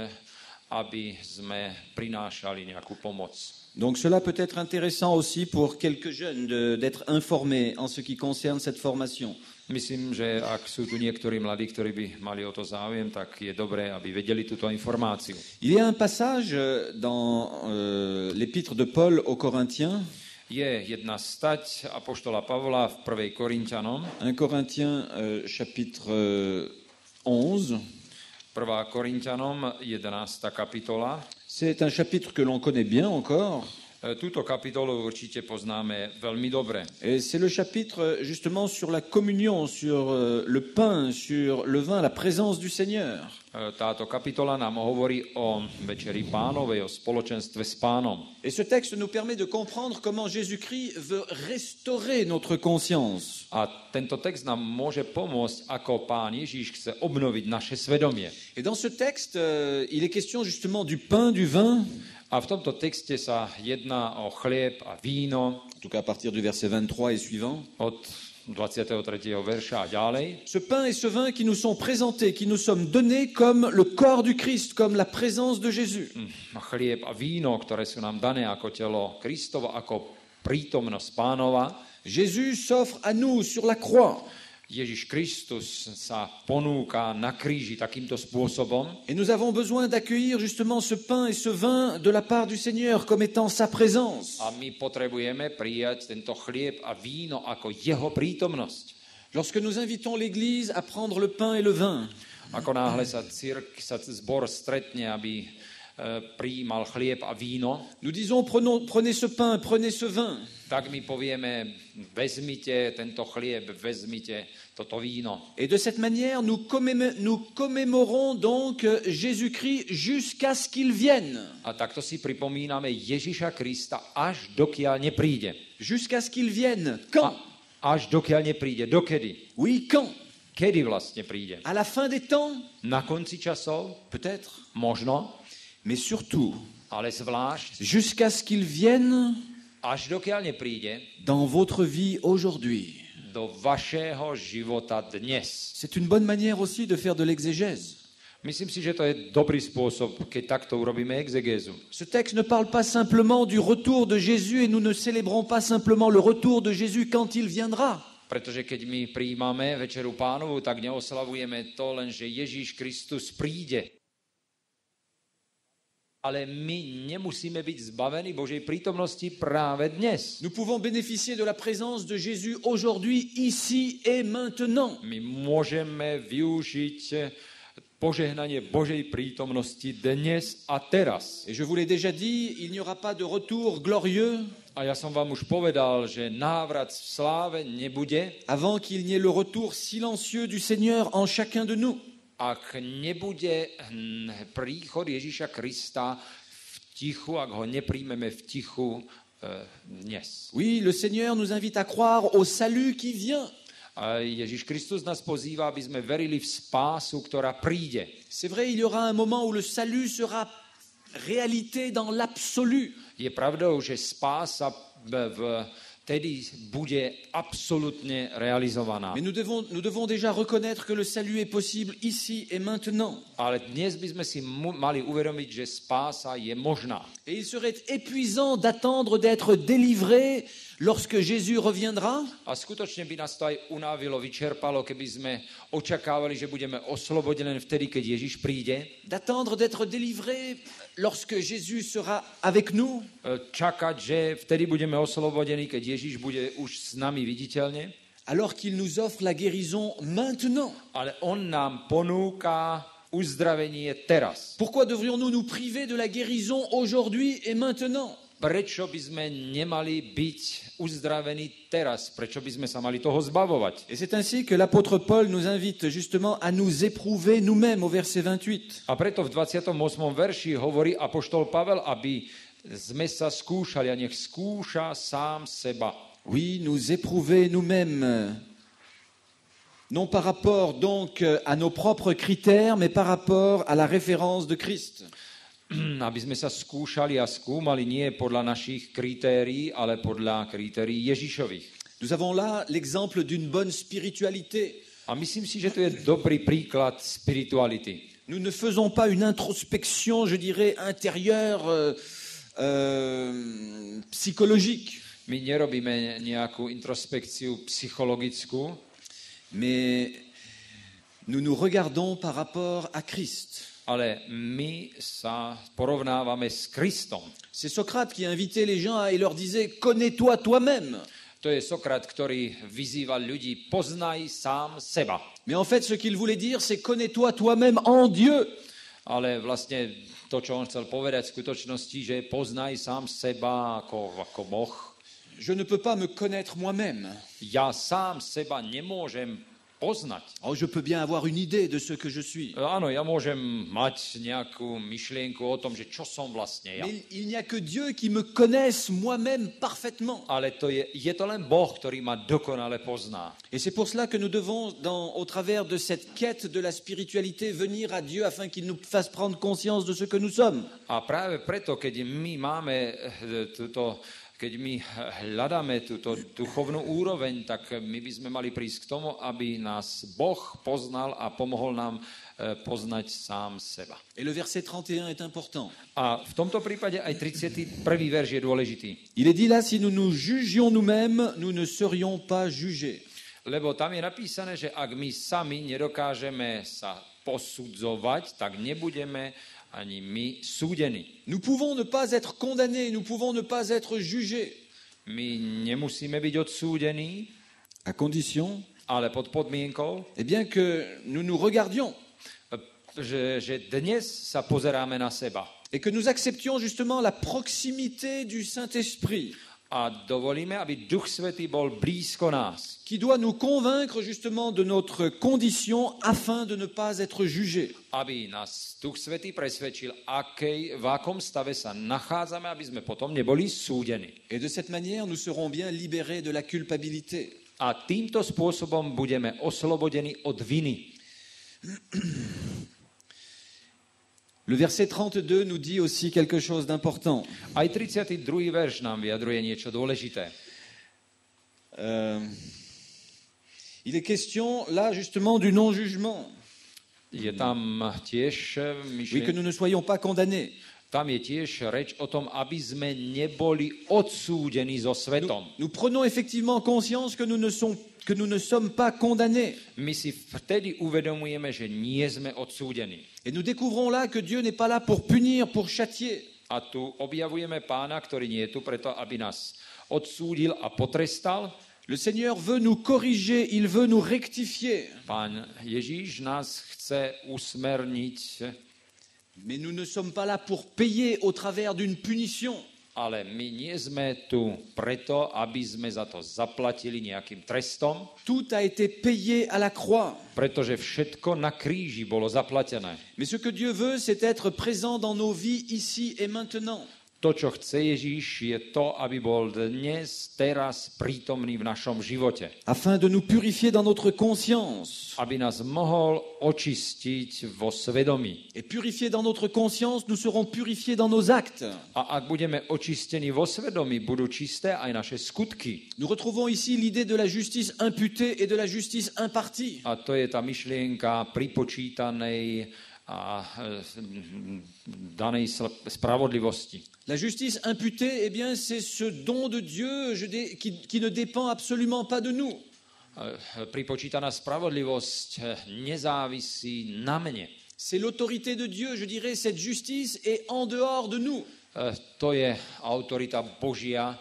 aby sme prinášali nejakú pomoc. Donc cela peut être intéressant aussi pour quelques jeunes d'être informés en ce qui concerne cette formation. Myslím, že ak sú tu niektorí mladí, ktorí by mali o to záujem, tak je dobré, aby vedeli túto informáciu. Il y a un passage euh, dans euh, l'épître de Paul aux Corinthiens, Je jedna stať Apoštola Pavla v 1. Korintianom, 1 Corinthiens euh, chapitre euh, 11. 1. Korintianom 11. kapitola. C'est un chapitre que l'on connaît bien encore. E, Túto kapitolu poznáme dobre. C'est le chapitre euh, justement sur la communion, sur euh, le pain, sur le vin, la présence du Seigneur. E, Táto kapitola nám hovorí o Večeri pánovej, o spoločenstve s pánom. Et ce texte nous permet de comprendre comment Jésus-Christ veut restaurer notre conscience. A tento text nám môže pomôcť, ako pán Ježíš chce obnoviť naše svedomie. Et dans ce texte, euh, il est question justement du pain, du vin, A v tomto texte sa jedná o chlieb a víno en tout cas à partir du verset 23 et suivant. od 23. verša a ďalej. Ce pain et ce vin qui nous sont présentés, qui nous sommes donnés comme le corps du Christ, comme la présence de Jésus. A chlieb a víno, ktoré sú nám dané ako telo ako prítomnosť pánova. Jésus s'offre à nous sur la croix. Ježiš Kristus sa ponúka na kríži takýmto spôsobom Et nous avons besoin d'accueillir justement ce pain et ce vin de la part du Seigneur comme étant sa présence. a my potrebujeme prijať tento chlieb a víno ako jeho prítomnosť. Lorsque nous invitons l'Église à prendre le pain et le vin, Ako náhle sa, cirk, sa zbor stretne, aby prijímal chlieb a víno, nous disons prenons, prenez ce pain, prenez ce vin. tak my povieme, vezmite tento chlieb, vezmite toto víno. Et de cette manière, nous, commémo- nous commémorons donc euh, Jésus-Christ jusqu'à ce qu'il vienne. A takto si pripomíname Ježiša Krista, až dokiaľ nepríde. Jusqu'à ce qu'il vienne. A, Quand až dokiaľ nepríde. Dokedy? Oui, quand? Kedy vlastne príde? À la fin des temps? Na konci časov? Peut-être. Možno, Mais surtout, ale zvlášť, jusqu'à ce qu'il vienne až dokiaľ nepríde? dans votre vie aujourd'hui. Do vašeho života dnes. C'est une bonne manière aussi de faire de l'exégèse. Myslím si, že to je dobrý spôsob, keď takto urobíme exegézu. Ce texte ne parle pas simplement du retour de Jésus et nous ne célébrons pas simplement le retour de Jésus quand il viendra. Pretože keď my prijímame Večeru pánovu, tak neoslavujeme to len, že Ježíš Kristus príde. Ale my nemusíme byť zbavení Božej prítomnosti práve dnes. Nous pouvons bénéficier de la présence de Jésus aujourd'hui, ici et maintenant. My môžeme využiť požehnanie Božej prítomnosti dnes a teraz. Et je vous l'ai déjà dit, il n'y aura pas de retour glorieux A ja som vám už povedal, že návrat v sláve nebude, avant qu'il n'y ait le retour silencieux du Seigneur en chacun de nous. Ak nebude príchod Ježíša Krista v tichu, ak ho nepríjmeme v tichu dnes. Oui, le Seigneur nous invite à croire au salut qui vient. A Ježíš Kristus nás pozýva, aby sme verili v spásu, ktorá príde. C'est vrai, il y aura un moment où le salut sera réalité dans l'absolu. Je pravdou, že spása v, v, tedy bude absolútne realizovaná. Mais nous devons, nous devons déjà reconnaître que le salut est possible ici et maintenant. Ale dnes by sme si mu, mali uvedomiť, že spása je možná. Et il serait épuisant d'attendre d'être délivré lorsque Jésus reviendra. A skutočne by nás to aj unávilo, vyčerpalo, keby sme očakávali, že budeme oslobodení len vtedy, keď Ježiš príde. D'attendre d'être délivré lorsque Jésus sera avec nous. E, Čakať, že vtedy budeme oslobodení, keď Ježiš bude už s nami viditeľne. Alors qu'il nous offre la guérison maintenant. Ale On nám ponúka uzdravenie teraz. Pourquoi devrions-nous nous priver de la guérison aujourd'hui et maintenant? Prečo by sme nemali byť uzdravení teraz? Prečo by sme sa mali toho zbavovať? Et c'est ainsi que l'apôtre Paul nous invite justement à nous éprouver nous-mêmes au verset 28. A preto v 28. verši hovorí apoštol Pavel, aby sme sa skúšali a nech skúša sám seba. Oui, nous éprouver nous-mêmes, non par rapport donc à nos propres critères, mais par rapport à la référence de Christ. Aby sme sa skúšali a skúmali nie podľa našich kritérií, ale podľa kritérií Ježišových. Nous avons là l'exemple d'une bonne spiritualité. A myslím si, že to je dobrý príklad spirituality. Nous ne faisons pas une introspection, je dirais, intérieure, euh, euh, psychologique, My nerobíme nejakú introspekciu psychologickú, mais nous nous regardons par rapport à Christ. Ale my sa porovnávame s Kristom. C'est Socrate qui invitait les gens et leur disait Connais-toi toi-même. To je Sokrat, ktorý vyzýval ľudí, poznaj sám seba. Mais en fait, ce qu'il voulait dire, c'est Connais-toi toi-même en Dieu. Ale vlastne to, čo on chcel povedať v skutočnosti, že poznaj sám seba ako, ako Boh. Je ne peux pas me connaître moi-même. Ja sám seba nemôžem poznať. Oh, je peux bien avoir une idée de ce que je suis. Áno, ja môžem mať nejakú myšlienku o tom, že čo som vlastne ja. Mais il n'y a que Dieu qui me connaisse moi-même parfaitement. Ale to je, je to len Boh, ktorý ma dokonale pozná. Et c'est pour cela que nous devons, dans- au travers de cette quête de la spiritualité, venir à Dieu afin qu'il nous fasse prendre conscience de ce que nous sommes. A práve preto, keď my máme eh, túto, keď my hľadáme túto duchovnú úroveň, tak my by sme mali prísť k tomu, aby nás Boh poznal a pomohol nám eh, poznať sám seba. Et le verset 31 est important. A v tomto prípade aj 31. verš je dôležitý. Il est dit là, si nous nous jugions nous-mêmes, nous ne serions pas jugés. Lebo tam je napísané, že ak my sami nedokážeme sa posudzovať, tak nebudeme súdení. Nous pouvons ne pas être condamnés, nous pouvons ne pas être jugés, à condition podmienkou, eh bien, que nous nous regardions. Et que nous acceptions justement la proximité du Saint-Esprit qui doit nous convaincre justement de notre condition afin de ne pas être jugés. Et de cette manière, nous serons bien libérés de la culpabilité. A týmto spôsobom budeme oslobodení od viny. Le verset 32 nous dit aussi quelque chose d'important. Aj 32. verš nám vyjadruje niečo dôležité. Euh, il est question là justement du non-jugement. je tam tiež eh, Oui, que nous ne soyons pas condamnés. tam je tiež reč o tom, aby sme neboli odsúdení so Nous, prenons effectivement conscience que nous, ne sommes, que nous ne sommes pas condamnés. My si vtedy uvedomujeme, že nie sme odsúdení. Et nous découvrons là que Dieu n'est pas là pour punir, pour châtier. A tu objavujeme pána, ktorý nie je tu preto, aby nás odsúdil a potrestal? Le Seigneur veut nous corriger, il veut nous rectifier. Pán Ježíš nás chce usmerniť, Mais nous ne sommes pas là pour payer au travers d'une punition. Ale my nie sme tu preto, aby sme za to zaplatili nejakým trestom, Tout a été payé à la croix. pretože všetko na kríži bolo zaplatené. Mais ce que Dieu veut, c'est être présent dans nos vies ici et maintenant. To, čo chce Ježíš, je to, aby bol dnes, teraz prítomný v našom živote. afin de nous purifier dans notre conscience. Aby nás mohol očistiť vo svedomí. Et purifiés dans notre conscience, nous serons purifiés dans nos actes. A ak budeme očistení vo svedomí, budú čisté aj naše skutky. Nous retrouvons ici l'idée de la justice imputée et de la justice impartie. A to je tá myšlienka pripočítanej a e, danej sl- spravodlivosti. La justice imputée, eh bien, c'est ce don de Dieu je qui, qui ne dépend absolument pas de nous. E, Pripočítaná spravodlivosť e, nezávisí na mne. C'est l'autorité de Dieu, je dirais, cette justice est en dehors de nous. To je autorita Božia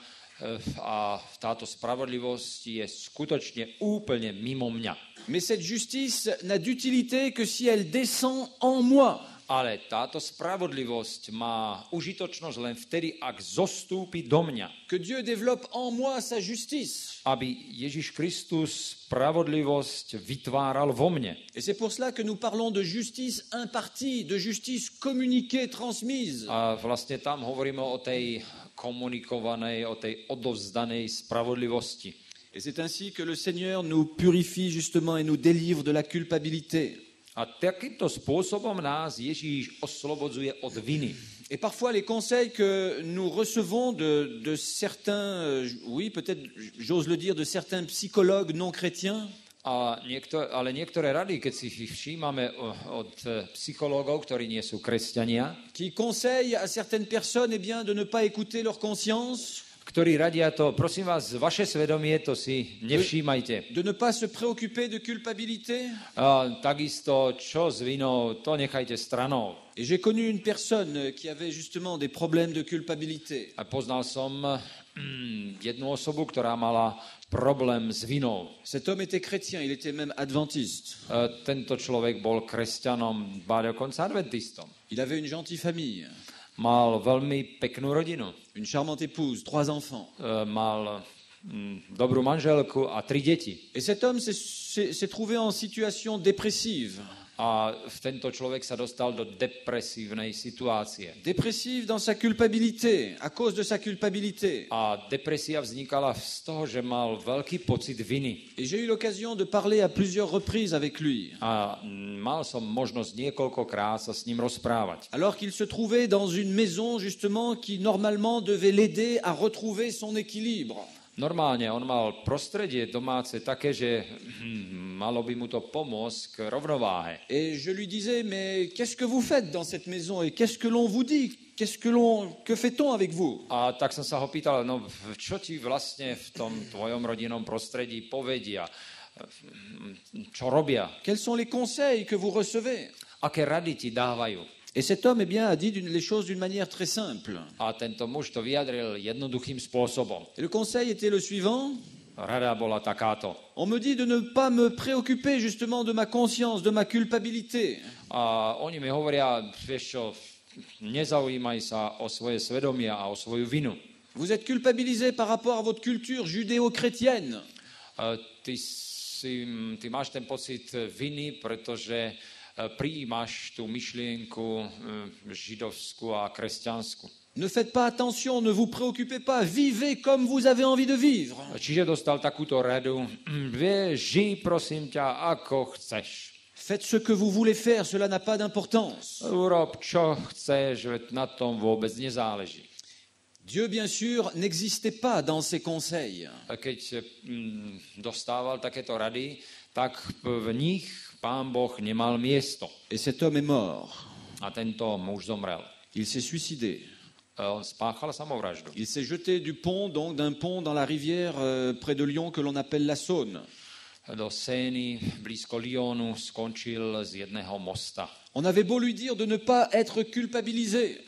a táto spravodlivosť je skutočne úplne mimo mňa. Mais cette justice n'a d'utilité que si elle descend en moi. Ale táto spravodlivosť má užitočnosť len vtedy, ak zostúpi do mňa. Que Dieu développe en moi sa justice. Aby Ježiš Kristus spravodlivosť vytváral vo mne. Et c'est pour cela que nous parlons de justice impartie, de justice communiquée, transmise. A vlastne tam hovoríme o tej komunikovanej, o tej odovzdanej spravodlivosti. Et c'est ainsi que le Seigneur nous purifie justement et nous délivre de la culpabilité. A takýmto spôsobom nás Ježíš oslobodzuje od viny. Et parfois les conseils que nous recevons de, de certains, euh, oui peut-être j'ose le dire, de certains psychologues non chrétiens, A niektor, ale niektoré rady, keď si ich všímame o- od psychológov, ktorí nie sú kresťania, qui conseillent à certaines personnes eh bien, de ne pas écouter leur conscience, ktorí radia to, prosím vás, vaše svedomie, to si nevšímajte. de ne pas se préoccuper de culpabilité. A takisto, čo s vinou, to nechajte stranou. Et j'ai connu une personne qui avait justement des problèmes de culpabilité. A poznal som mm, jednu osobu, ktorá mala problém s vinou. Cet homme était chrétien, il était même adventiste. E, Tento človek bol kresťanom, ba dokonca adventistom. Il avait une gentille famille, Mal veľmi peknú rodinu. une charmante épouse, trois enfants. E, Mal mm, dobrú manželku a tri deti. Et cet homme s'est trouvé en situation dépressive. A tento človek sa dostal do depresívnej situácie. Dépressive dans sa culpabilité, à cause de sa culpabilité. A depresia vznikala z toho, že mal veľký pocit viny. Et j'ai eu l'occasion de parler à plusieurs reprises avec lui. A mal som možnosť niekoľkokrát sa s ním rozprávať. Alors qu'il se trouvait dans une maison justement qui normalement devait l'aider à retrouver son équilibre. Normálne on mal prostredie domáce také, že hm, malo by mu to pomôcť k rovnováhe. Et je lui disais, mais qu'est-ce que vous faites dans cette maison et qu'est-ce que l'on vous dit? Qu'est-ce que l'on, que fait-on avec vous? A tak som sa ho pýtal, no čo ti vlastne v tom tvojom rodinnom prostredí povedia? Hm, Čo robia? Quels sont les conseils que vous recevez? Aké rady ti dávajú? Et cet homme, eh bien, a dit les choses d'une manière très simple. A tento muž to vyjadril jednoduchým spôsobom. Et le conseil était le suivant Rada bola takáto. On me dit de ne pas me préoccuper justement de ma conscience, de ma culpabilité. A oni mi hovoria, vieš čo, nezaujímaj sa o svoje svedomie a o svoju vinu. Vous êtes culpabilisé par rapport à votre culture judéo-chrétienne. Ty, si, ty máš ten pocit viny, pretože e, a kresťanskú. Ne faites pas attention, ne vous préoccupez pas, vivez comme vous avez envie de vivre. Čiže dostal takúto radu, vieš, žij prosím ťa, ako chceš. Faites ce que vous voulez faire, cela n'a pas d'importance. Urob, čo chceš, veď na tom vôbec nezáleží. Dieu, bien sûr, n'existait pas dans ses conseils. A keď dostával takéto rady, tak v nich pán Boh nemal miesto. Et cet homme est mort. A tento muž zomrel. Il s'est suicidé. E. Il s'est jeté du pont, donc d'un pont dans la rivière euh, près de Lyon que l'on appelle la Saône. On avait beau lui dire de ne pas être culpabilisé,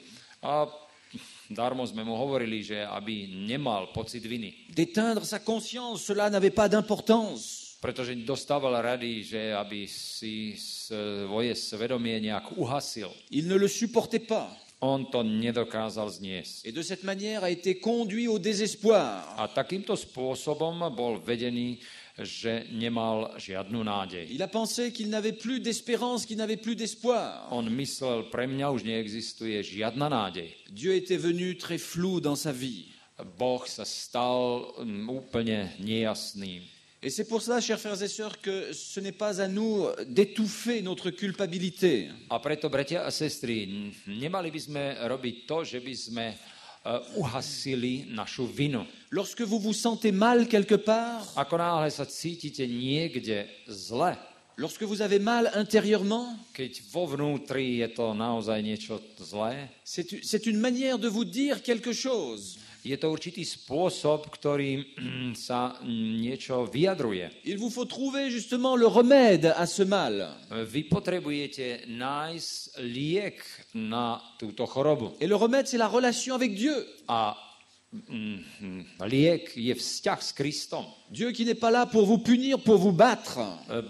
d'éteindre sa conscience, cela n'avait pas d'importance. Pretože dostával rady, že aby si svoje svedomie nejak uhasil. Il ne le supportait pas. On to nedokázal zniesť. Et de cette manière a été conduit au désespoir. A takýmto spôsobom bol vedený, že nemal žiadnu nádej. Il a pensé qu'il n'avait plus d'espérance, qu'il n'avait plus d'espoir. On myslel, pre mňa už neexistuje žiadna nádej. Dieu était venu très flou dans sa vie. Boh sa stal mm, úplne nejasným. Et c'est pour cela, chers frères et sœurs, que ce n'est pas à nous d'étouffer notre culpabilité. A preto, bratia a sestry, n- nemali by sme robiť to, že by sme e, uhasili našu vinu. Lorsque vous vous sentez mal quelque part, Ako náhle sa cítite niekde zle, lorsque vous avez mal intérieurement, keď vo vnútri je to naozaj niečo zlé, c'est c'est une manière de vous dire quelque chose. Je to určitý spôsob, ktorý mm, sa niečo vyjadruje. Il vous faut trouver justement le remède à ce mal. Vy potrebujete nájsť liek na túto chorobu. Et le remède, c'est la relation avec Dieu. A mm, liek je vzťah s Kristom. Dieu qui n'est pas là pour vous punir, pour vous battre.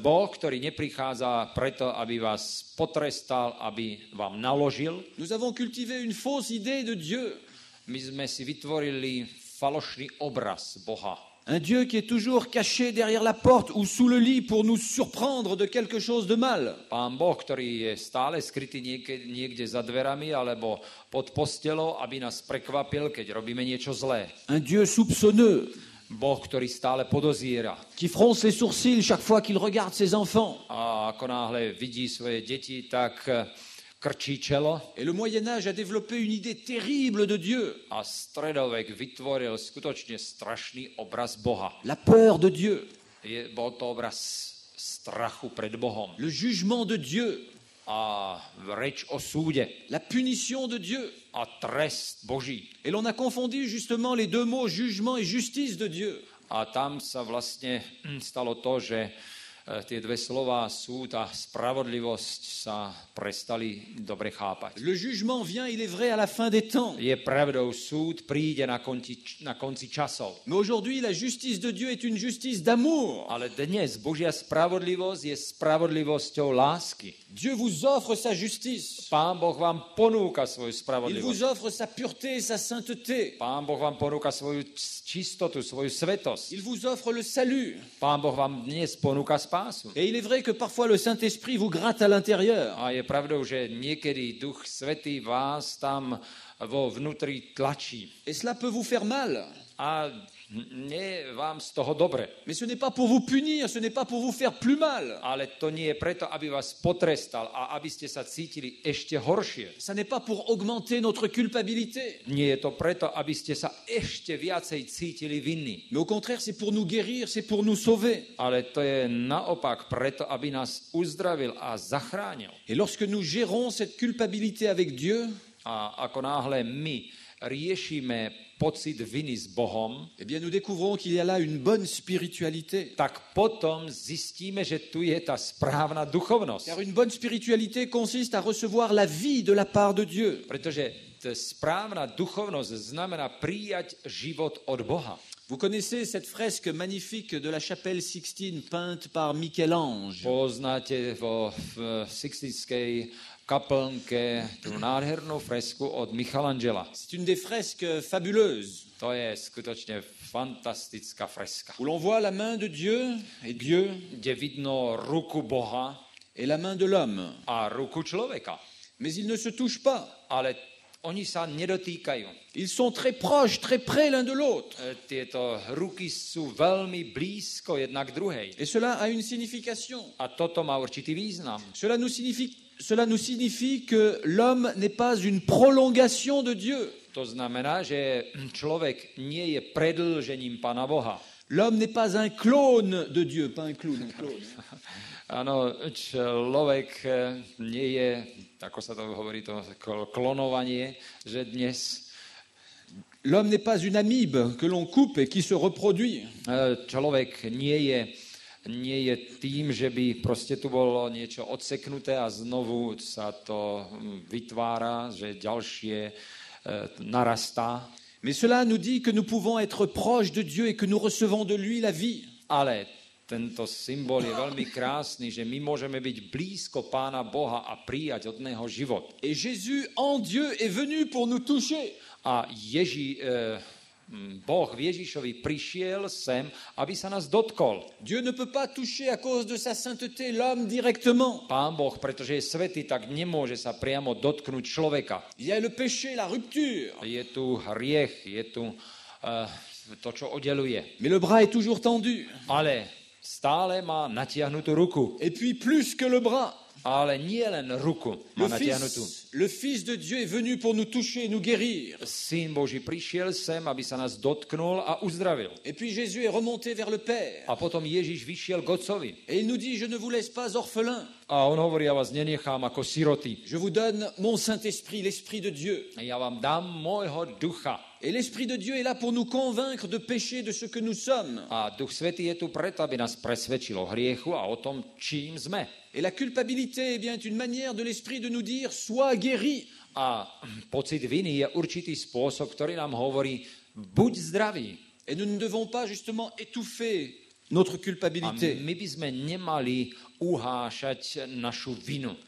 Boh, ktorý neprichádza preto, aby vás potrestal, aby vám naložil. Nous avons cultivé une fausse idée de Dieu. My sme si vytvorili falošný obraz Boha. Un Dieu qui est toujours caché derrière la porte ou sous le lit pour nous surprendre de quelque chose de mal. Pán Boh, ktorý je stále skrytý niekde, niekde za dverami alebo pod postelou, aby nás prekvapil, keď robíme niečo zlé. Un Dieu soupçonneux Boh, ktorý stále podoziera. qui fronce les sourcils chaque fois qu'il regarde ses enfants. A ako náhle vidí svoje deti, tak krčí čelo. Et le Moyen Âge a développé une idée terrible de Dieu, la peur de Dieu, le jugement de Dieu, la punition de Dieu. Et l'on a confondu justement les deux mots jugement et justice de Dieu. A tam sa vlastne stalo to, že tie dve slova súd a spravodlivosť sa prestali dobre chápať. Le jugement vient, il est vrai, à la fin des temps. Je pravdou, súd príde na konci, na konci časov. Mais aujourd'hui, la justice de Dieu est une justice d'amour. Ale dnes Božia spravodlivosť je spravodlivosťou lásky. Dieu vous offre sa justice. Pán Boh vám ponúka svoju Il vous offre sa pureté et sa sainteté. Pán Boh vám ponúka svoju čistotu, svoju svetosť. Il vous offre le salut. Pán Boh vám dnes ponúka spásu. Et il est vrai que parfois le Saint-Esprit vous gratte à l'intérieur. A je pravdou, že niekedy Duch Svetý vás tam vo vnútri tlačí. Et cela peut vous faire mal. A nie je vám z toho dobre. Mais ce n'est pas pour vous punir, ce n'est pas pour vous faire plus mal. Ale to nie je preto, aby vás potrestal a aby ste sa cítili ešte horšie. Ça n'est pas pour augmenter notre culpabilité. Nie je to preto, aby ste sa ešte viacej cítili vinní. Mais au contraire, c'est pour nous guérir, c'est pour nous sauver. Ale to je naopak preto, aby nás uzdravil a zachránil. Et lorsque nous gérons cette culpabilité avec Dieu, A ako náhle my riešime pocit viny s Bohom, eh bien nous découvrons qu'il y a là une bonne spiritualité. tak potom zistíme, že tu je tá správna duchovnosť. Car une bonne spiritualité consiste à recevoir la vie de la part de Dieu. Pretože tá správna duchovnosť znamená prijať život od Boha. Vous connaissez cette fresque magnifique de la chapelle Sixtine peinte par Michel-Ange. Poznáte vo v Sixtinskej kaplnke tú nádhernú fresku od Michelangela. C'est une des fresques fabuleuses To je skutočne fantastická freska, où l'on voit la main de Dieu et Dieu kde vidno ruku Boha et la main de l'homme. a ruku človeka. Mais ils ne se touchent pas. Ale oni sa nedotýkajú. Ils sont très proches, très près l'un de l'autre. E, Tieto ruky sú veľmi blízko jedna k druhej. Et cela a une signification. A toto má určitý význam. Cela nous signifie, cela nous signifie que l'homme n'est pas une prolongation de Dieu. To znamená, že človek nie je predlžením Pána Boha. L'homme n'est pas un clone de Dieu, pas un clown, un clone. Áno, človek nie je, ako sa to hovorí, to kl- klonovanie, že dnes L'homme n'est pas une amibe que l'on coupe et qui se reproduit. eh, človek nie je, nie je tým, že by proste tu bolo niečo odseknuté a znovu sa to hm, vytvára, že ďalšie eh, narastá. Mais cela nous dit que nous pouvons être proches de Dieu et que nous recevons de lui la vie. Ale tento symbol je veľmi krásny, že my môžeme byť blízko Pána Boha a prijať od Neho život. Et Jésus, en Dieu, est venu pour nous toucher. A Ježí, mm, Boh v Ježišovi prišiel sem, aby sa nás dotkol. Dieu ne peut pas toucher à cause de sa sainteté l'homme directement. Pán Boh, pretože je svetý, tak nemôže sa priamo dotknúť človeka. Il y a le péché, la rupture. Je tu hriech, je tu eh, to, čo oddeluje. Mais le bras est toujours tendu. Ale stále má natiahnutú ruku. Et puis plus que le bras, Ale má le natiahnutú. fils, le fils de Dieu est venu pour nous toucher et nous guérir. Syn Boží prišiel sem, aby sa nás dotknul a uzdravil. Et puis Jésus est remonté vers le Père. A potom Ježiš vyšiel k Otcovi. Et il nous dit, je ne vous laisse pas orphelins. A on hovorí, ja vás nenechám ako siroty. Je vous donne mon Saint-Esprit, l'Esprit de Dieu. Ja vám dám môjho ducha. Et l'Esprit de Dieu est là pour nous convaincre de péché, de ce que nous sommes. A Duch Svetý je tu preto, aby nás presvedčil o hriechu a o tom, čím sme. Et la culpabilité est bien une manière de l'Esprit de nous dire, sois guéri. A pocit viny je určitý spôsob, ktorý nám hovorí, buď zdravý. Et nous ne devons pas justement étouffer notre A culpabilité. my by sme nemali uhášať našu vinu.